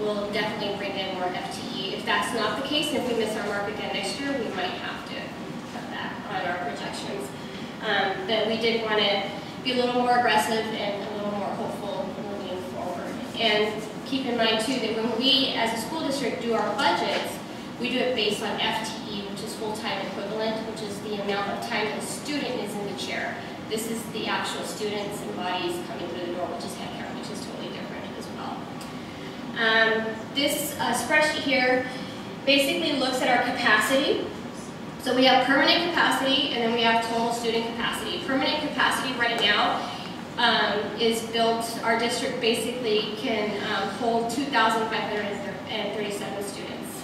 will definitely bring in more FTE. If that's not the case, and if we miss our mark again next year, we might have to cut that on our projections. Um, but we did want to be a little more aggressive and a little more hopeful moving forward. And keep in mind too that when we, as a school district, do our budgets, we do it based on FTE, which is full-time equivalent, which is the amount of time a student is in the chair. This is the actual students and bodies coming through the door, which is headcount, which is totally different as well. Um, this uh, spreadsheet here basically looks at our capacity. So we have permanent capacity and then we have total student capacity. Permanent capacity right now um, is built, our district basically can um, hold 2,537 students.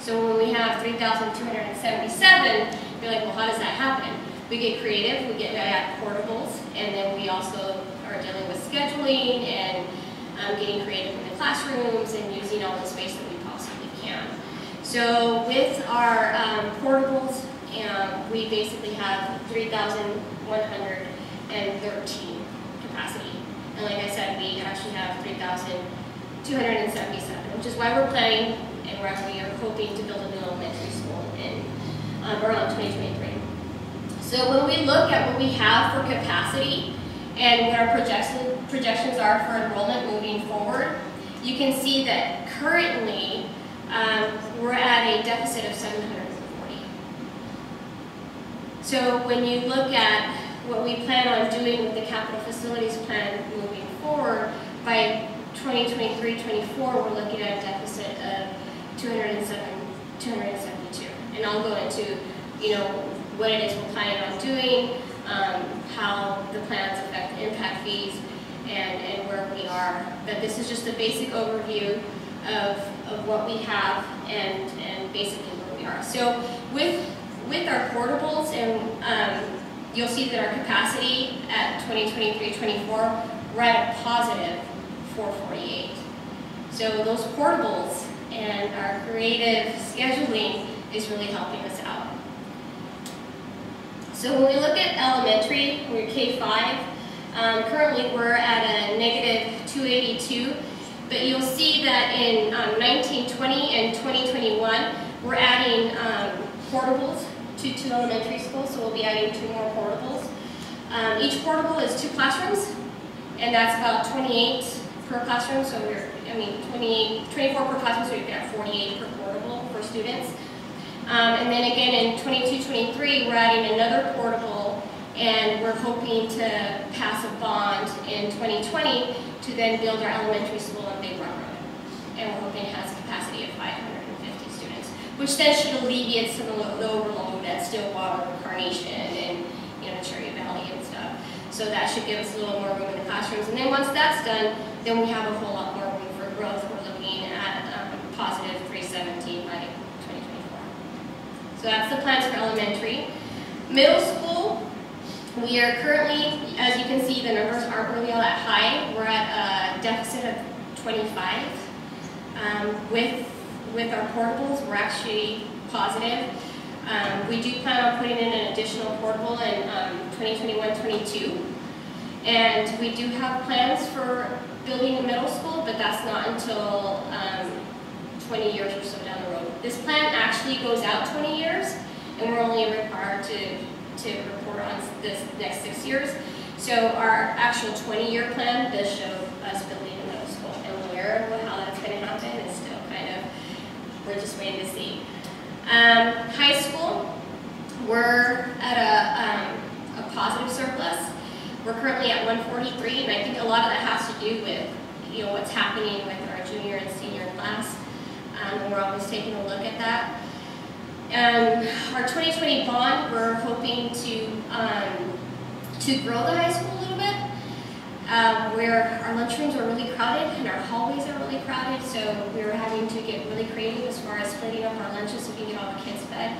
So when we have 3,277, you're like, well, how does that happen? We get creative, we get add portables, and then we also are dealing with scheduling and um, getting creative in the classrooms and using all the space that we possibly can. So with our um, portables, um, we basically have 3,113 capacity. And like I said, we actually have 3,277, which is why we're planning and why we are hoping to build a new elementary school in um, around 2023. So when we look at what we have for capacity and what our projection, projections are for enrollment moving forward, you can see that currently um, we're at a deficit of 740. So when you look at what we plan on doing with the capital facilities plan moving forward, by 2023-24, we're looking at a deficit of 207, 272. And I'll go into, you know, what it is we're planning on doing, um, how the plans affect impact fees, and, and where we are. But this is just a basic overview of, of what we have and, and basically where we are. So with, with our portables, and um, you'll see that our capacity at 2023-24, we're at a positive 448. So those portables and our creative scheduling is really helping us out. So when we look at elementary, we're K-5, um, currently we're at a negative 282, but you'll see that in um, 1920 and 2021, we're adding um, portables to two elementary schools, so we'll be adding two more portables. Um, each portable is two classrooms, and that's about 28 per classroom, so we're, I mean, 28, 24 per classroom, so you've got 48 per portable for students. Um, and then again in 22-23, we're adding another portable and we're hoping to pass a bond in 2020 to then build our elementary school on Big Road. And we're hoping it has a capacity of 550 students, which then should alleviate some of the overload at Stillwater, Carnation, and you know, Cherry Valley and stuff. So that should give us a little more room in the classrooms. And then once that's done, then we have a whole lot more room for growth. We're looking at um, positive 317 by 2024. So that's the plans for elementary. Middle school, we are currently, as you can see, the numbers aren't really all that high. We're at a deficit of 25. Um, with, with our portables, we're actually positive. Um, we do plan on putting in an additional portable in um, 2021-22. And we do have plans for building a middle school, but that's not until um, 20 years or so down the road. This plan actually goes out 20 years, and we're only required to to report on this next six years. So our actual 20-year plan does show us building a middle school, and where, and how that's going to happen is still kind of, we're just waiting to see. Um, high school, we're at a, um, a positive surplus. We're currently at 143, and I think a lot of that has to do with, you know, what's happening with our junior and senior class. Um, and we're always taking a look at that. Um, our 2020 bond, we're hoping to, um, to grow the high school a little bit. Um, where our lunchrooms are really crowded and our hallways are really crowded, so we were having to get really creative as far as splitting up our lunches so we can get all the kids fed.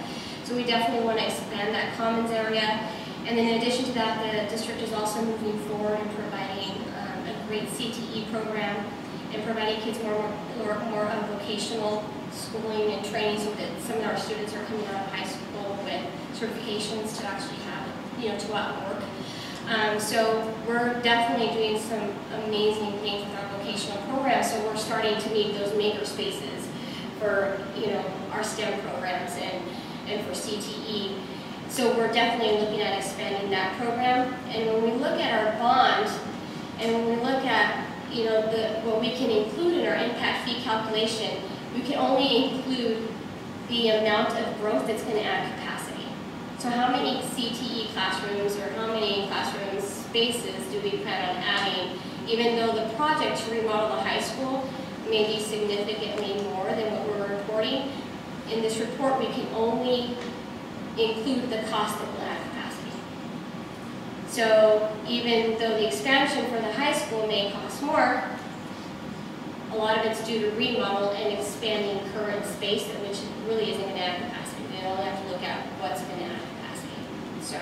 So we definitely want to expand that commons area. And then in addition to that, the district is also moving forward and providing um, a great CTE program and providing kids more, more, more of vocational schooling and training so that some of our students are coming out of high school with certifications to actually have, you know, to out work. Um, so we're definitely doing some amazing things with our vocational program. So we're starting to meet those maker spaces for, you know, our STEM programs and, and for CTE. So we're definitely looking at expanding that program. And when we look at our bond, and when we look at, you know, the, what we can include in our impact fee calculation, we can only include the amount of growth that's going to add capacity. So how many CTE classrooms or how many classroom spaces do we plan on adding, even though the project to remodel the high school may be significantly more than what we're reporting. In this report, we can only include the cost of lab capacity. So even though the expansion for the high school may cost more, a lot of it's due to remodel and expanding current space, which really isn't going to add capacity. We only have to look at what's going to add capacity. So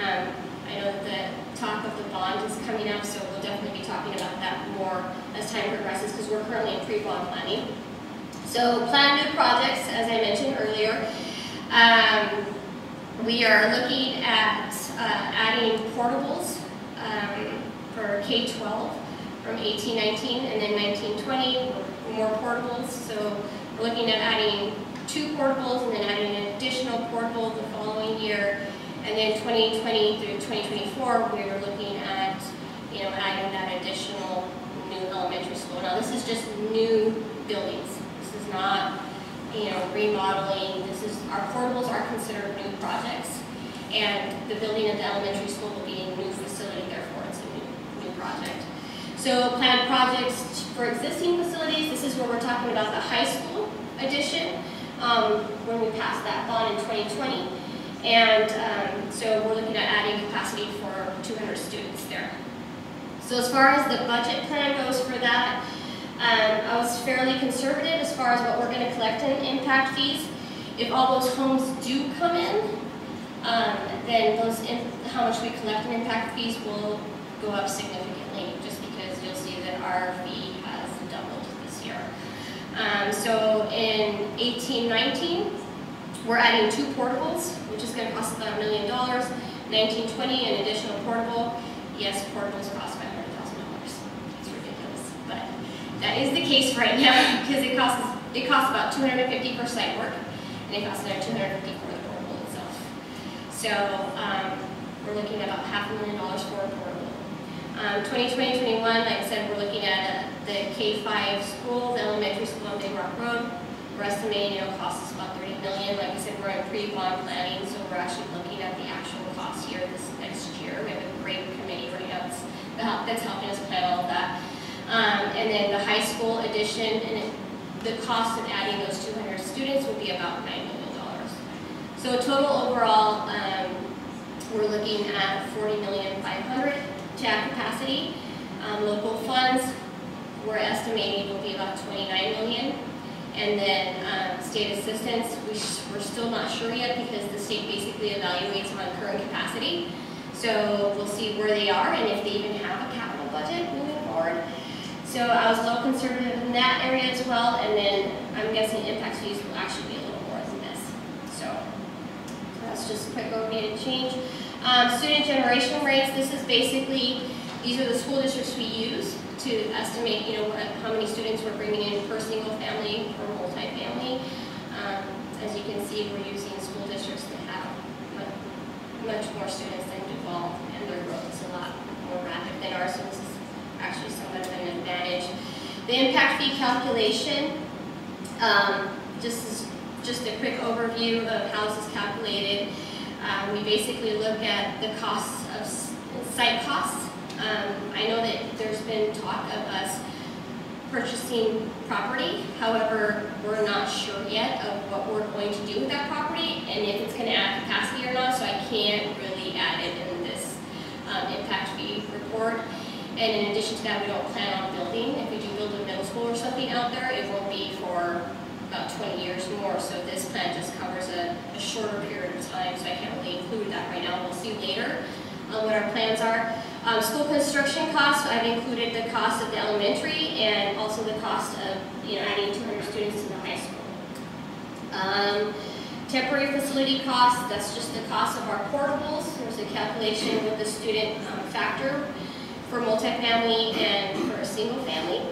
um, I know that the talk of the bond is coming up, so we'll definitely be talking about that more as time progresses because we're currently in pre-bond planning. So plan new projects, as I mentioned earlier. Um, we are looking at uh, adding portables um, for K-12 from 1819 and then 1920, more portables. So we're looking at adding two portables and then adding an additional portable the following year. And then 2020 through 2024, we were looking at, you know, adding that additional new elementary school. Now this is just new buildings. This is not you know, remodeling. This is, our portables are considered new projects. And the building of the elementary school will be a new facility, therefore it's a new, new project. So planned projects for existing facilities, this is where we're talking about the high school addition, um, when we passed that bond in 2020. And um, so we're looking at adding capacity for 200 students there. So as far as the budget plan goes for that, um, I was fairly conservative as far as what we're going to collect in impact fees. If all those homes do come in, um, then those how much we collect in impact fees will go up significantly, just because you'll see that our fee has doubled this year. Um, so in 1819, we're adding two portables, which is going to cost about a million dollars. 1920, an additional portable. Yes, portables cost $500,000. It's ridiculous, but That is the case right now because it costs it costs about 250 for site work and it costs another 250 for the portable itself. So um, we're looking at about half a million dollars for a portable. Um, 2020-21, like I said, we're looking at uh, the K-5 school, the elementary school on Big Rock Road. We're estimating it'll cost us about 30 million. Like I said, we're in pre-bond planning, so we're actually looking at the actual cost here this next year. We have a great committee right now that's, that's helping us plan all of that. Um, and then the high school addition, and the cost of adding those 200 students would be about $9 million. So total overall, um, we're looking at 40 million 500 to add capacity. Um, local funds, we're estimating will be about 29 million. And then um, state assistance, we we're still not sure yet because the state basically evaluates on current capacity. So we'll see where they are and if they even have a capital budget moving forward. So I was a little conservative in that area as well, and then I'm guessing impact fees will actually be a little more than this. So that's just a quick overview change. Um, student generation rates, this is basically, these are the school districts we use to estimate, you know, what, how many students we're bringing in per single family or multi-family. Um, as you can see, we're using school districts that have much more students than Duvall, and their growth is a lot more rapid than ours, so this is actually somewhat of an advantage. The impact fee calculation, um, just just a quick overview of how this is calculated. Um, we basically look at the costs of site costs. Um, I know that there's been talk of us purchasing property. However, we're not sure yet of what we're going to do with that property and if it's going to add capacity or not, so I can't really add it in this um, impact fee report. And in addition to that, we don't plan on building. If we do build a middle school or something out there, it won't be for about 20 years more. So this plan just covers a, a shorter period of time, so I can't really include that right now. We'll see later um, what our plans are. Um, school construction costs, I've included the cost of the elementary and also the cost of, you know, adding 200 students to the high school. Um, temporary facility costs, that's just the cost of our portables. There's a calculation with the student um, factor for multifamily and for a single family.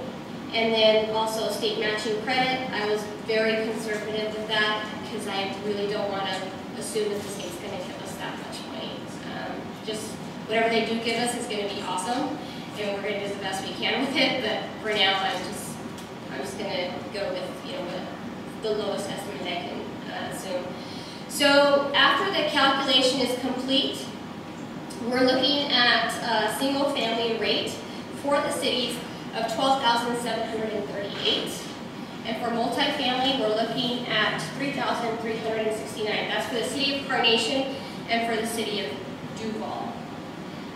And then also state matching credit. I was very conservative with that because I really don't want to assume that the state's going to give us that much money. Um, just whatever they do give us is going to be awesome, and we're going to do the best we can with it. But for now, I'm just I'm just going to go with you know the, the lowest estimate I can uh, assume. So after the calculation is complete, we're looking at a single family rate for the cities of 12,738. And for multifamily, we're looking at 3,369. That's for the city of Carnation and for the city of Duvall.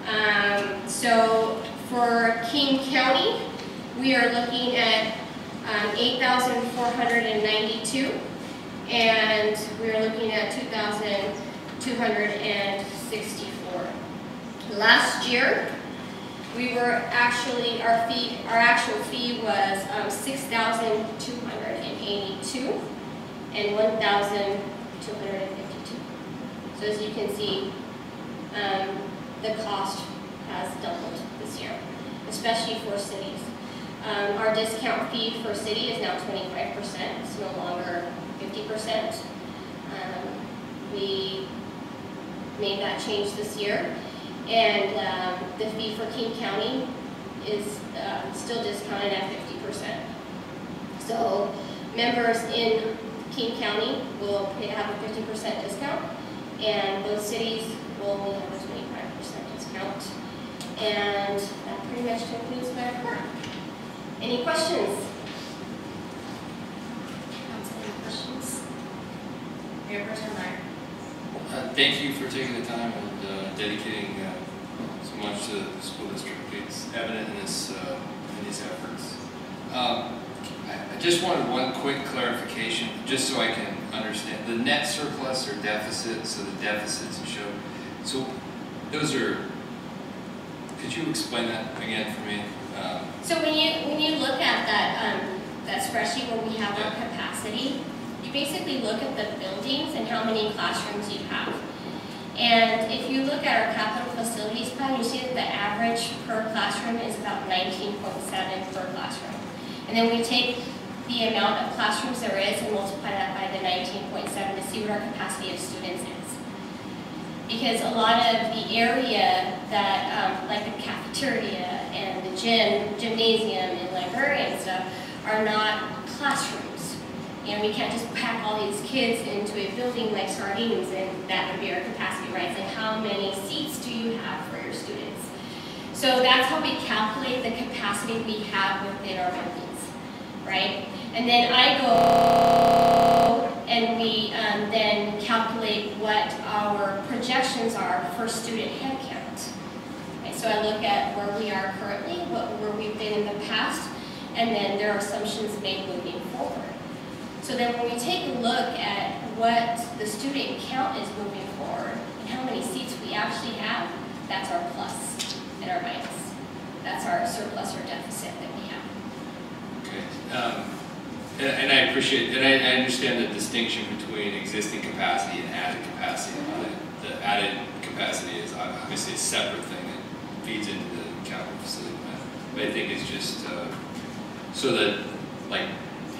Um, so for King County, we are looking at um, 8,492. And we're looking at 2,264. Last year, we were actually, our fee, our actual fee was um, 6,282 and 1,252. So as you can see, um, the cost has doubled this year, especially for cities. Um, our discount fee for city is now 25%, it's no longer 50%. Um, we made that change this year. And um, the fee for King County is uh, still discounted at 50%. So members in King County will pay, have a 50% discount, and those cities will only have a 25% discount. And that pretty much concludes my report. Any questions? Any questions? Mayor Pro Meyer. Thank you for taking the time and uh, dedicating uh, so much to the school district. It's evident in this, uh, in these efforts. Um, I I just wanted one quick clarification, just so I can understand. The net surplus or deficit, so the deficits you showed, so those are, could you explain that again for me? Um, So when you, when you look at that, um, that spreadsheet where we have our capacity, you basically look at the buildings and how many classrooms you have. And if you look at our capital facilities plan, you see that the average per classroom is about nineteen point seven per classroom. And then we take the amount of classrooms there is and multiply that by the nineteen point seven to see what our capacity of students is. Because a lot of the area that, um, like the cafeteria and the gym, gymnasium and librarian and stuff are not classrooms. And we can't just pack all these kids into a building like sardines and that would be our capacity, right? It's like how many seats do you have for your students? So that's how we calculate the capacity we have within our buildings, right? And then I go and we um, then calculate what our projections are for student headcount. So I look at where we are currently, what, where we've been in the past, and then there are assumptions made moving forward. So then when we take a look at what the student count is moving forward and how many seats we actually have, that's our plus and our minus. That's our surplus or deficit that we have. Okay, um, and, and I appreciate, and I, I understand the distinction between existing capacity and added capacity. Uh, The added capacity is obviously a separate thing that feeds into the capital facility plan. But I think it's just, uh, so that, like,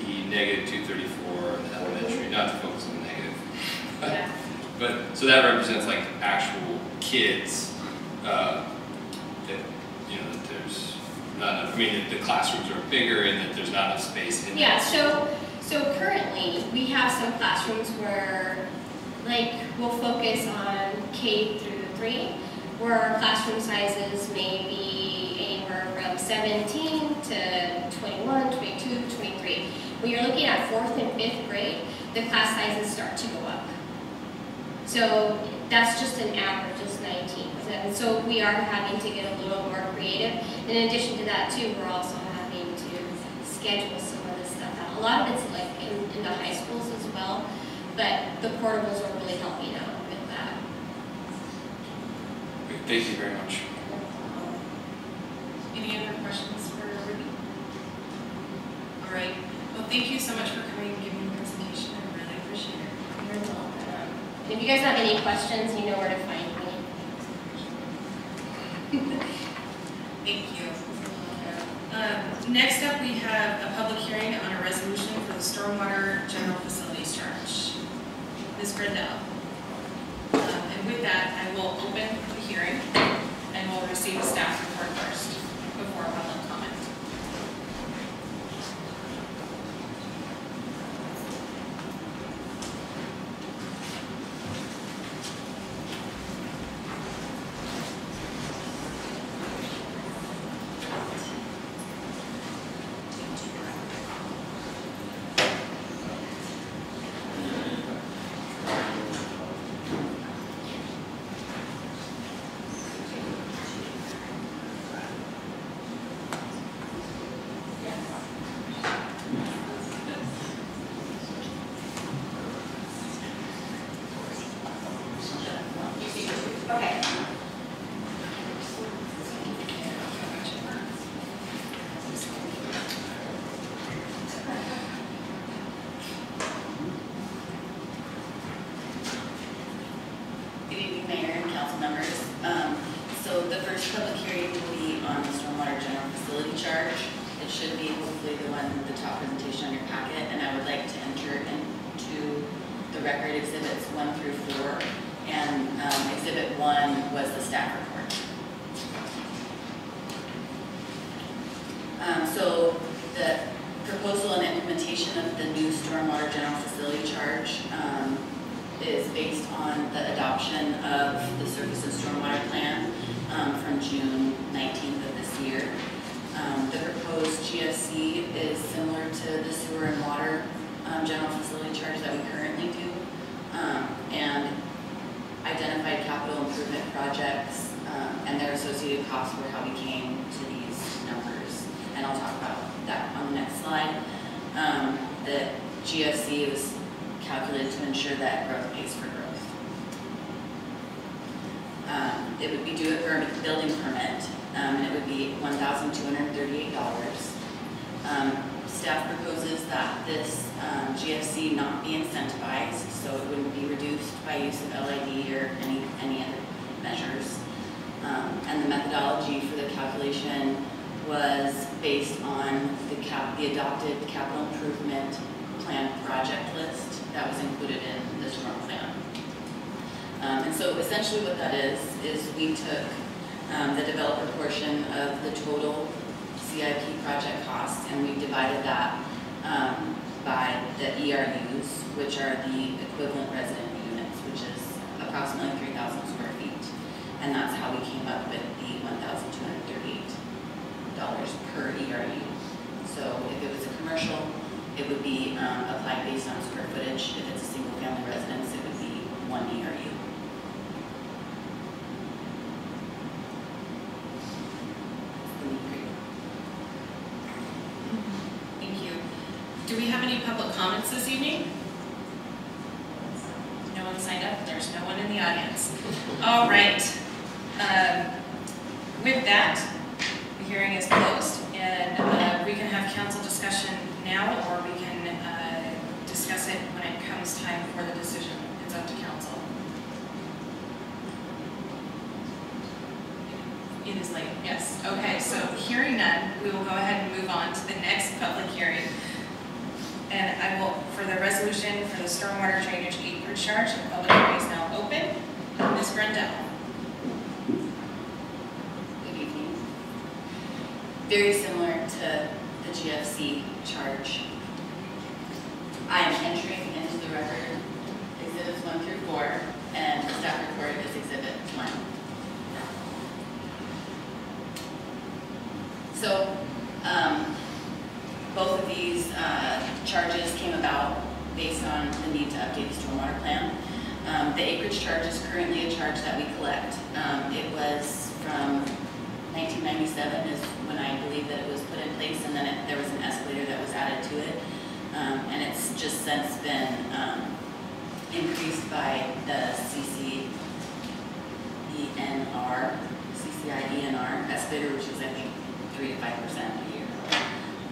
the negative two thirty-four in the elementary, not to focus on the negative. Yeah. But, so that represents like actual kids, uh, that, you know, that there's not enough, I mean, that the classrooms are bigger and that there's not enough space in. Yeah, so, so currently, we have some classrooms where, like, we'll focus on K through three, where our classroom sizes may be anywhere from seventeen to 21, 22, 23. When you're looking at fourth and fifth grade, the class sizes start to go up. So that's just an average, is nineteen. And so we are having to get a little more creative. In addition to that too, we're also having to schedule some of this stuff out. A lot of it's like in, in the high schools as well, but the portables are really helping out with that. Thank you very much. Any other questions for Ruby? All right, well, thank you so much for coming and giving the presentation, I really appreciate it. You're welcome. If you guys have any questions, you know where to find me. Thank you. Um, Next up, we have a public hearing on a resolution for the stormwater general facilities charge. Ms. Brindell. Um, And with that, I will open the hearing and we'll receive a staff report first before public comment. Okay. Good evening, Mayor and council members. Um, So the first public hearing will be on the stormwater general facility charge. It should be hopefully the one, the top presentation on your packet, and I would like to enter into the record exhibits one through four. And um, exhibit one was the staff report. Um, So the proposal and implementation of the new stormwater general facility charge um, is based on the adoption of the surface and stormwater plan um, from June 19th of this year. Um, The proposed GFC is similar to the sewer and water um, general facility charge that we currently do. Um, And identified capital improvement projects um, and their associated costs were how we came to these numbers. And I'll talk about that on the next slide. Um, The GFC was calculated to ensure that growth pays for growth. Um, It would be due for a building permit, and it would be $1,238. Um, Staff proposes that this um, GFC not be incentivized, so it wouldn't be reduced by use of LID or any, any other measures. Um, And the methodology for the calculation was based on the cap, the adopted capital improvement plan project list that was included in the storm plan. Um, And so essentially what that is, is we took um, the developer portion of the total CIP project costs and we divided that um, by the ERUs, which are the equivalent resident units, which is approximately 3,000 square feet. And that's how we came up with the $1,238 per ERU. So if it was a commercial, it would be um, applied based on square footage. If it's a single-family residence, it would be one ERU. Thank you. Do we have any public comments this evening? No one signed up, there's no one in the audience. All right. Um, With that, the hearing is closed, and uh, we can have council discussion now, or we can uh, discuss it when it comes time for the decision. It's up to council. It is late, yes. Okay, so hearing none, we will go ahead and move on to the next public hearing. And I will, for the resolution for the stormwater drainage acreage charge, the public hearing is now open. Ms. Grandel. Good evening. Very similar to the GFC charge. I am entering into the record exhibits one through four, and the staff report is exhibit one. So, these, uh, charges came about based on the need to update the stormwater plan. Um, the acreage charge is currently a charge that we collect. Um, it was from nineteen ninety-seven is when I believe that it was put in place, and then it, there was an escalator that was added to it. Um, and it's just since been, um, increased by the CC ENR, CCIENR escalator, which is, I think, three to five percent a year.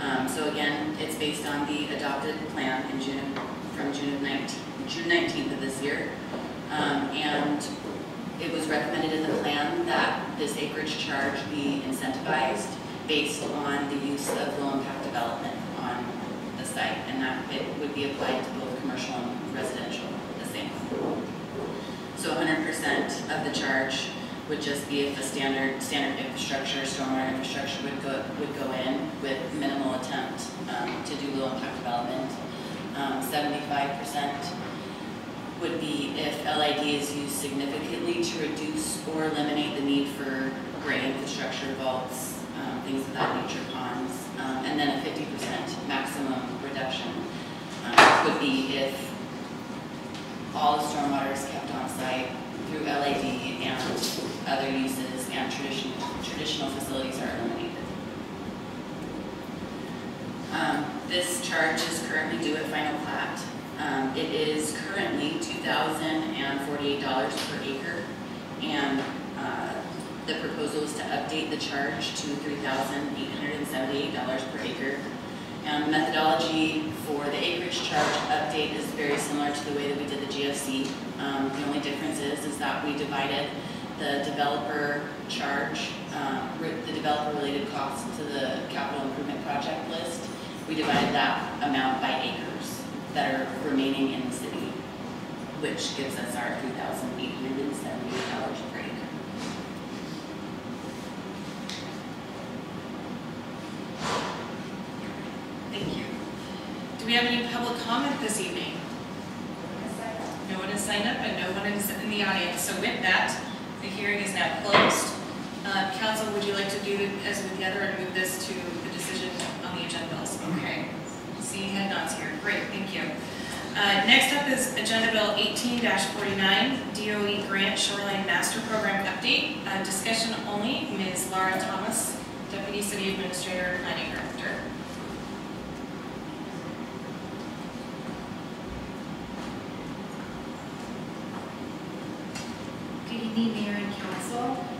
Um, so again, it's based on the adopted plan in June, from June of nineteen, June nineteenth of this year. Um, and it was recommended in the plan that this acreage charge be incentivized based on the use of low impact development on the site, and that it would be applied to both commercial and residential the same. So hundred percent of the charge would just be if the standard, standard infrastructure, stormwater infrastructure would go, would go in with minimal attempt um, to do low impact development. Um, Seventy-five percent would be if LID is used significantly to reduce or eliminate the need for gray infrastructure, vaults, um, things of that nature, ponds. Um, And then a fifty percent maximum reduction um, would be if all the stormwater is kept on site through LID and other uses and traditional, traditional facilities are eliminated. Um, This charge is currently due at final plat. Um, It is currently two thousand and forty-eight dollars per acre. And uh, the proposal is to update the charge to three thousand eight hundred and seventy-eight dollars per acre. And methodology for the acreage charge update is very similar to the way that we did the GFC. Um, The only difference is, is that we divided the developer charge, um, re- the developer-related costs to the capital improvement project list. We divided that amount by acres that are remaining in the city, which gives us our three thousand eight hundred and seventy-eight dollars per acre. Thank you. Do we have any public comment this evening? No one has signed up and no one is in the audience. So with that, the hearing is now closed. Uh, Council, would you like to do it as with the other and move this to the decision on the agendas? Okay. See head nods here. Great, thank you. Uh, Next up is Agenda Bill 18-49, DOE Grant Shoreline Master Program Update. Uh, Discussion only. Ms. Laura Thomas, Deputy City Administrator and Planning Director. Good evening, Mayor and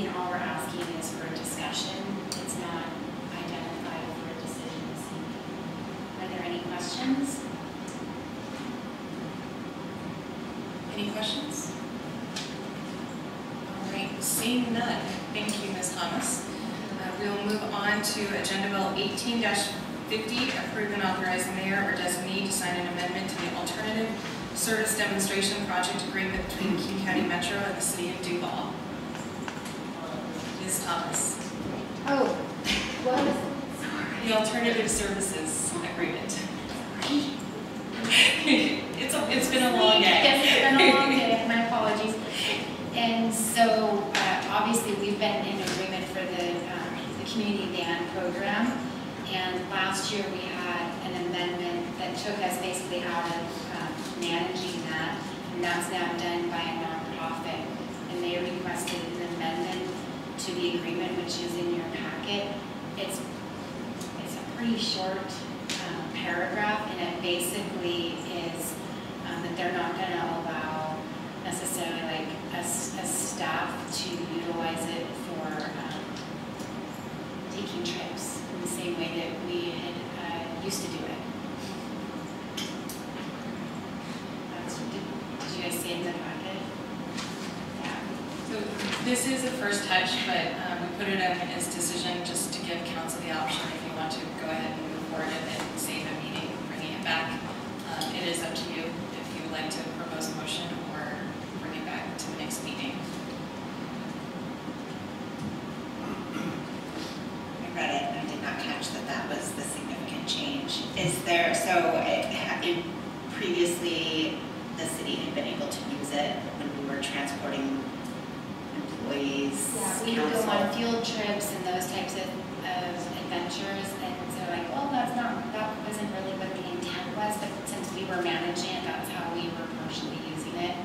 mean, all we're asking is for a discussion. It's not identified for a decision. Are there any questions? Any questions? All right, seeing none. Thank you, Ms. Thomas. Uh, we'll move on to Agenda Bill 18-50, approve and authorize the mayor or designee to sign an amendment to the alternative service demonstration project agreement between King County Metro and the City of Duvall. Thomas, Oh, what is, the alternative services agreement. It's, a- it's been a long day. Yes, it's been a long day, my apologies. And so, uh, obviously, we've been in agreement for the, um, the community van program. And last year, we had an amendment that took us basically out of um, managing that. And that's now done by a nonprofit. And they requested an amendment to the agreement, which is in your packet. It's, it's a pretty short um, paragraph, and it basically is um, that they're not gonna allow necessarily like us, as staff to utilize it for, um, taking trips in the same way that we had, uh, used to do it. That's, did, did you guys see it in the packet? Yeah. So this is a first touch, but um, we put it in as decision just to give council the option if you want to go ahead and move forward and save a meeting, bringing it back. Um, It is up to you if you would like to propose a motion or bring it back to the next meeting. I read it and I did not catch that that was the significant change. Is there, so it, ha- it- previously, the city had been able to use it when we were transporting employees, Yeah, we would go council? on field trips and those types of, of adventures, and so like, well, that's not, that wasn't really what the intent was, but since we were managing it, that's how we were partially using it.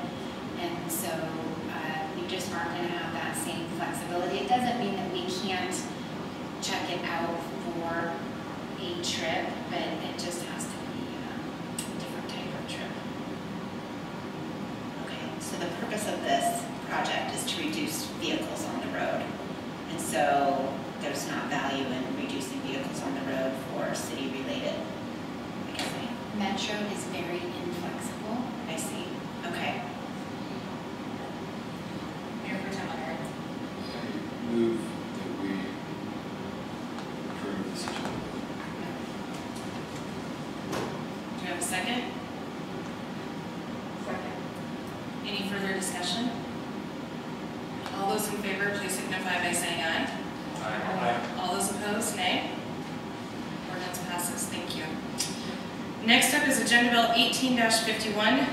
And so, uh, we just aren't gonna have that same flexibility. It doesn't mean that we can't check it out for a trip, but it just has to be, um, a different type of trip. Okay, so the purpose of this project is to reduce vehicles on the road. And so there's not value in reducing vehicles on the road for city-related, I guess I, Metro is very inflexible. I see. Okay. 51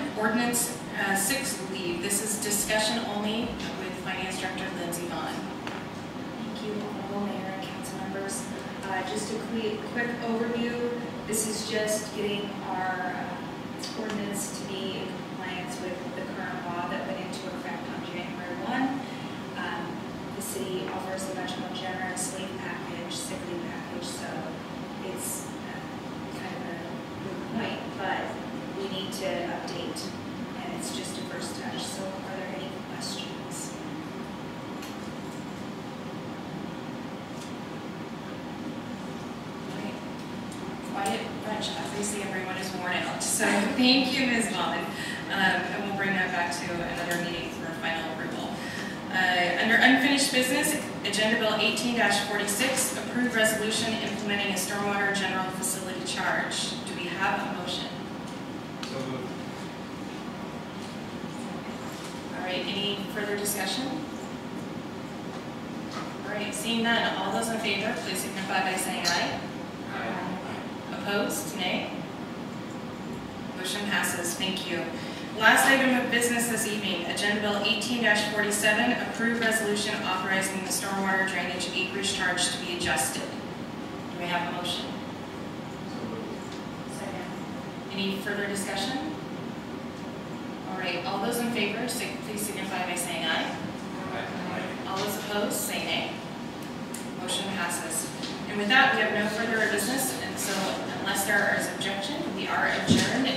charge to be adjusted. Do we have a motion? Second. Any further discussion? All right, all those in favor, please signify by saying aye. All those opposed, say nay. Motion passes. And with that, we have no further business, and so unless there is objection, we are adjourned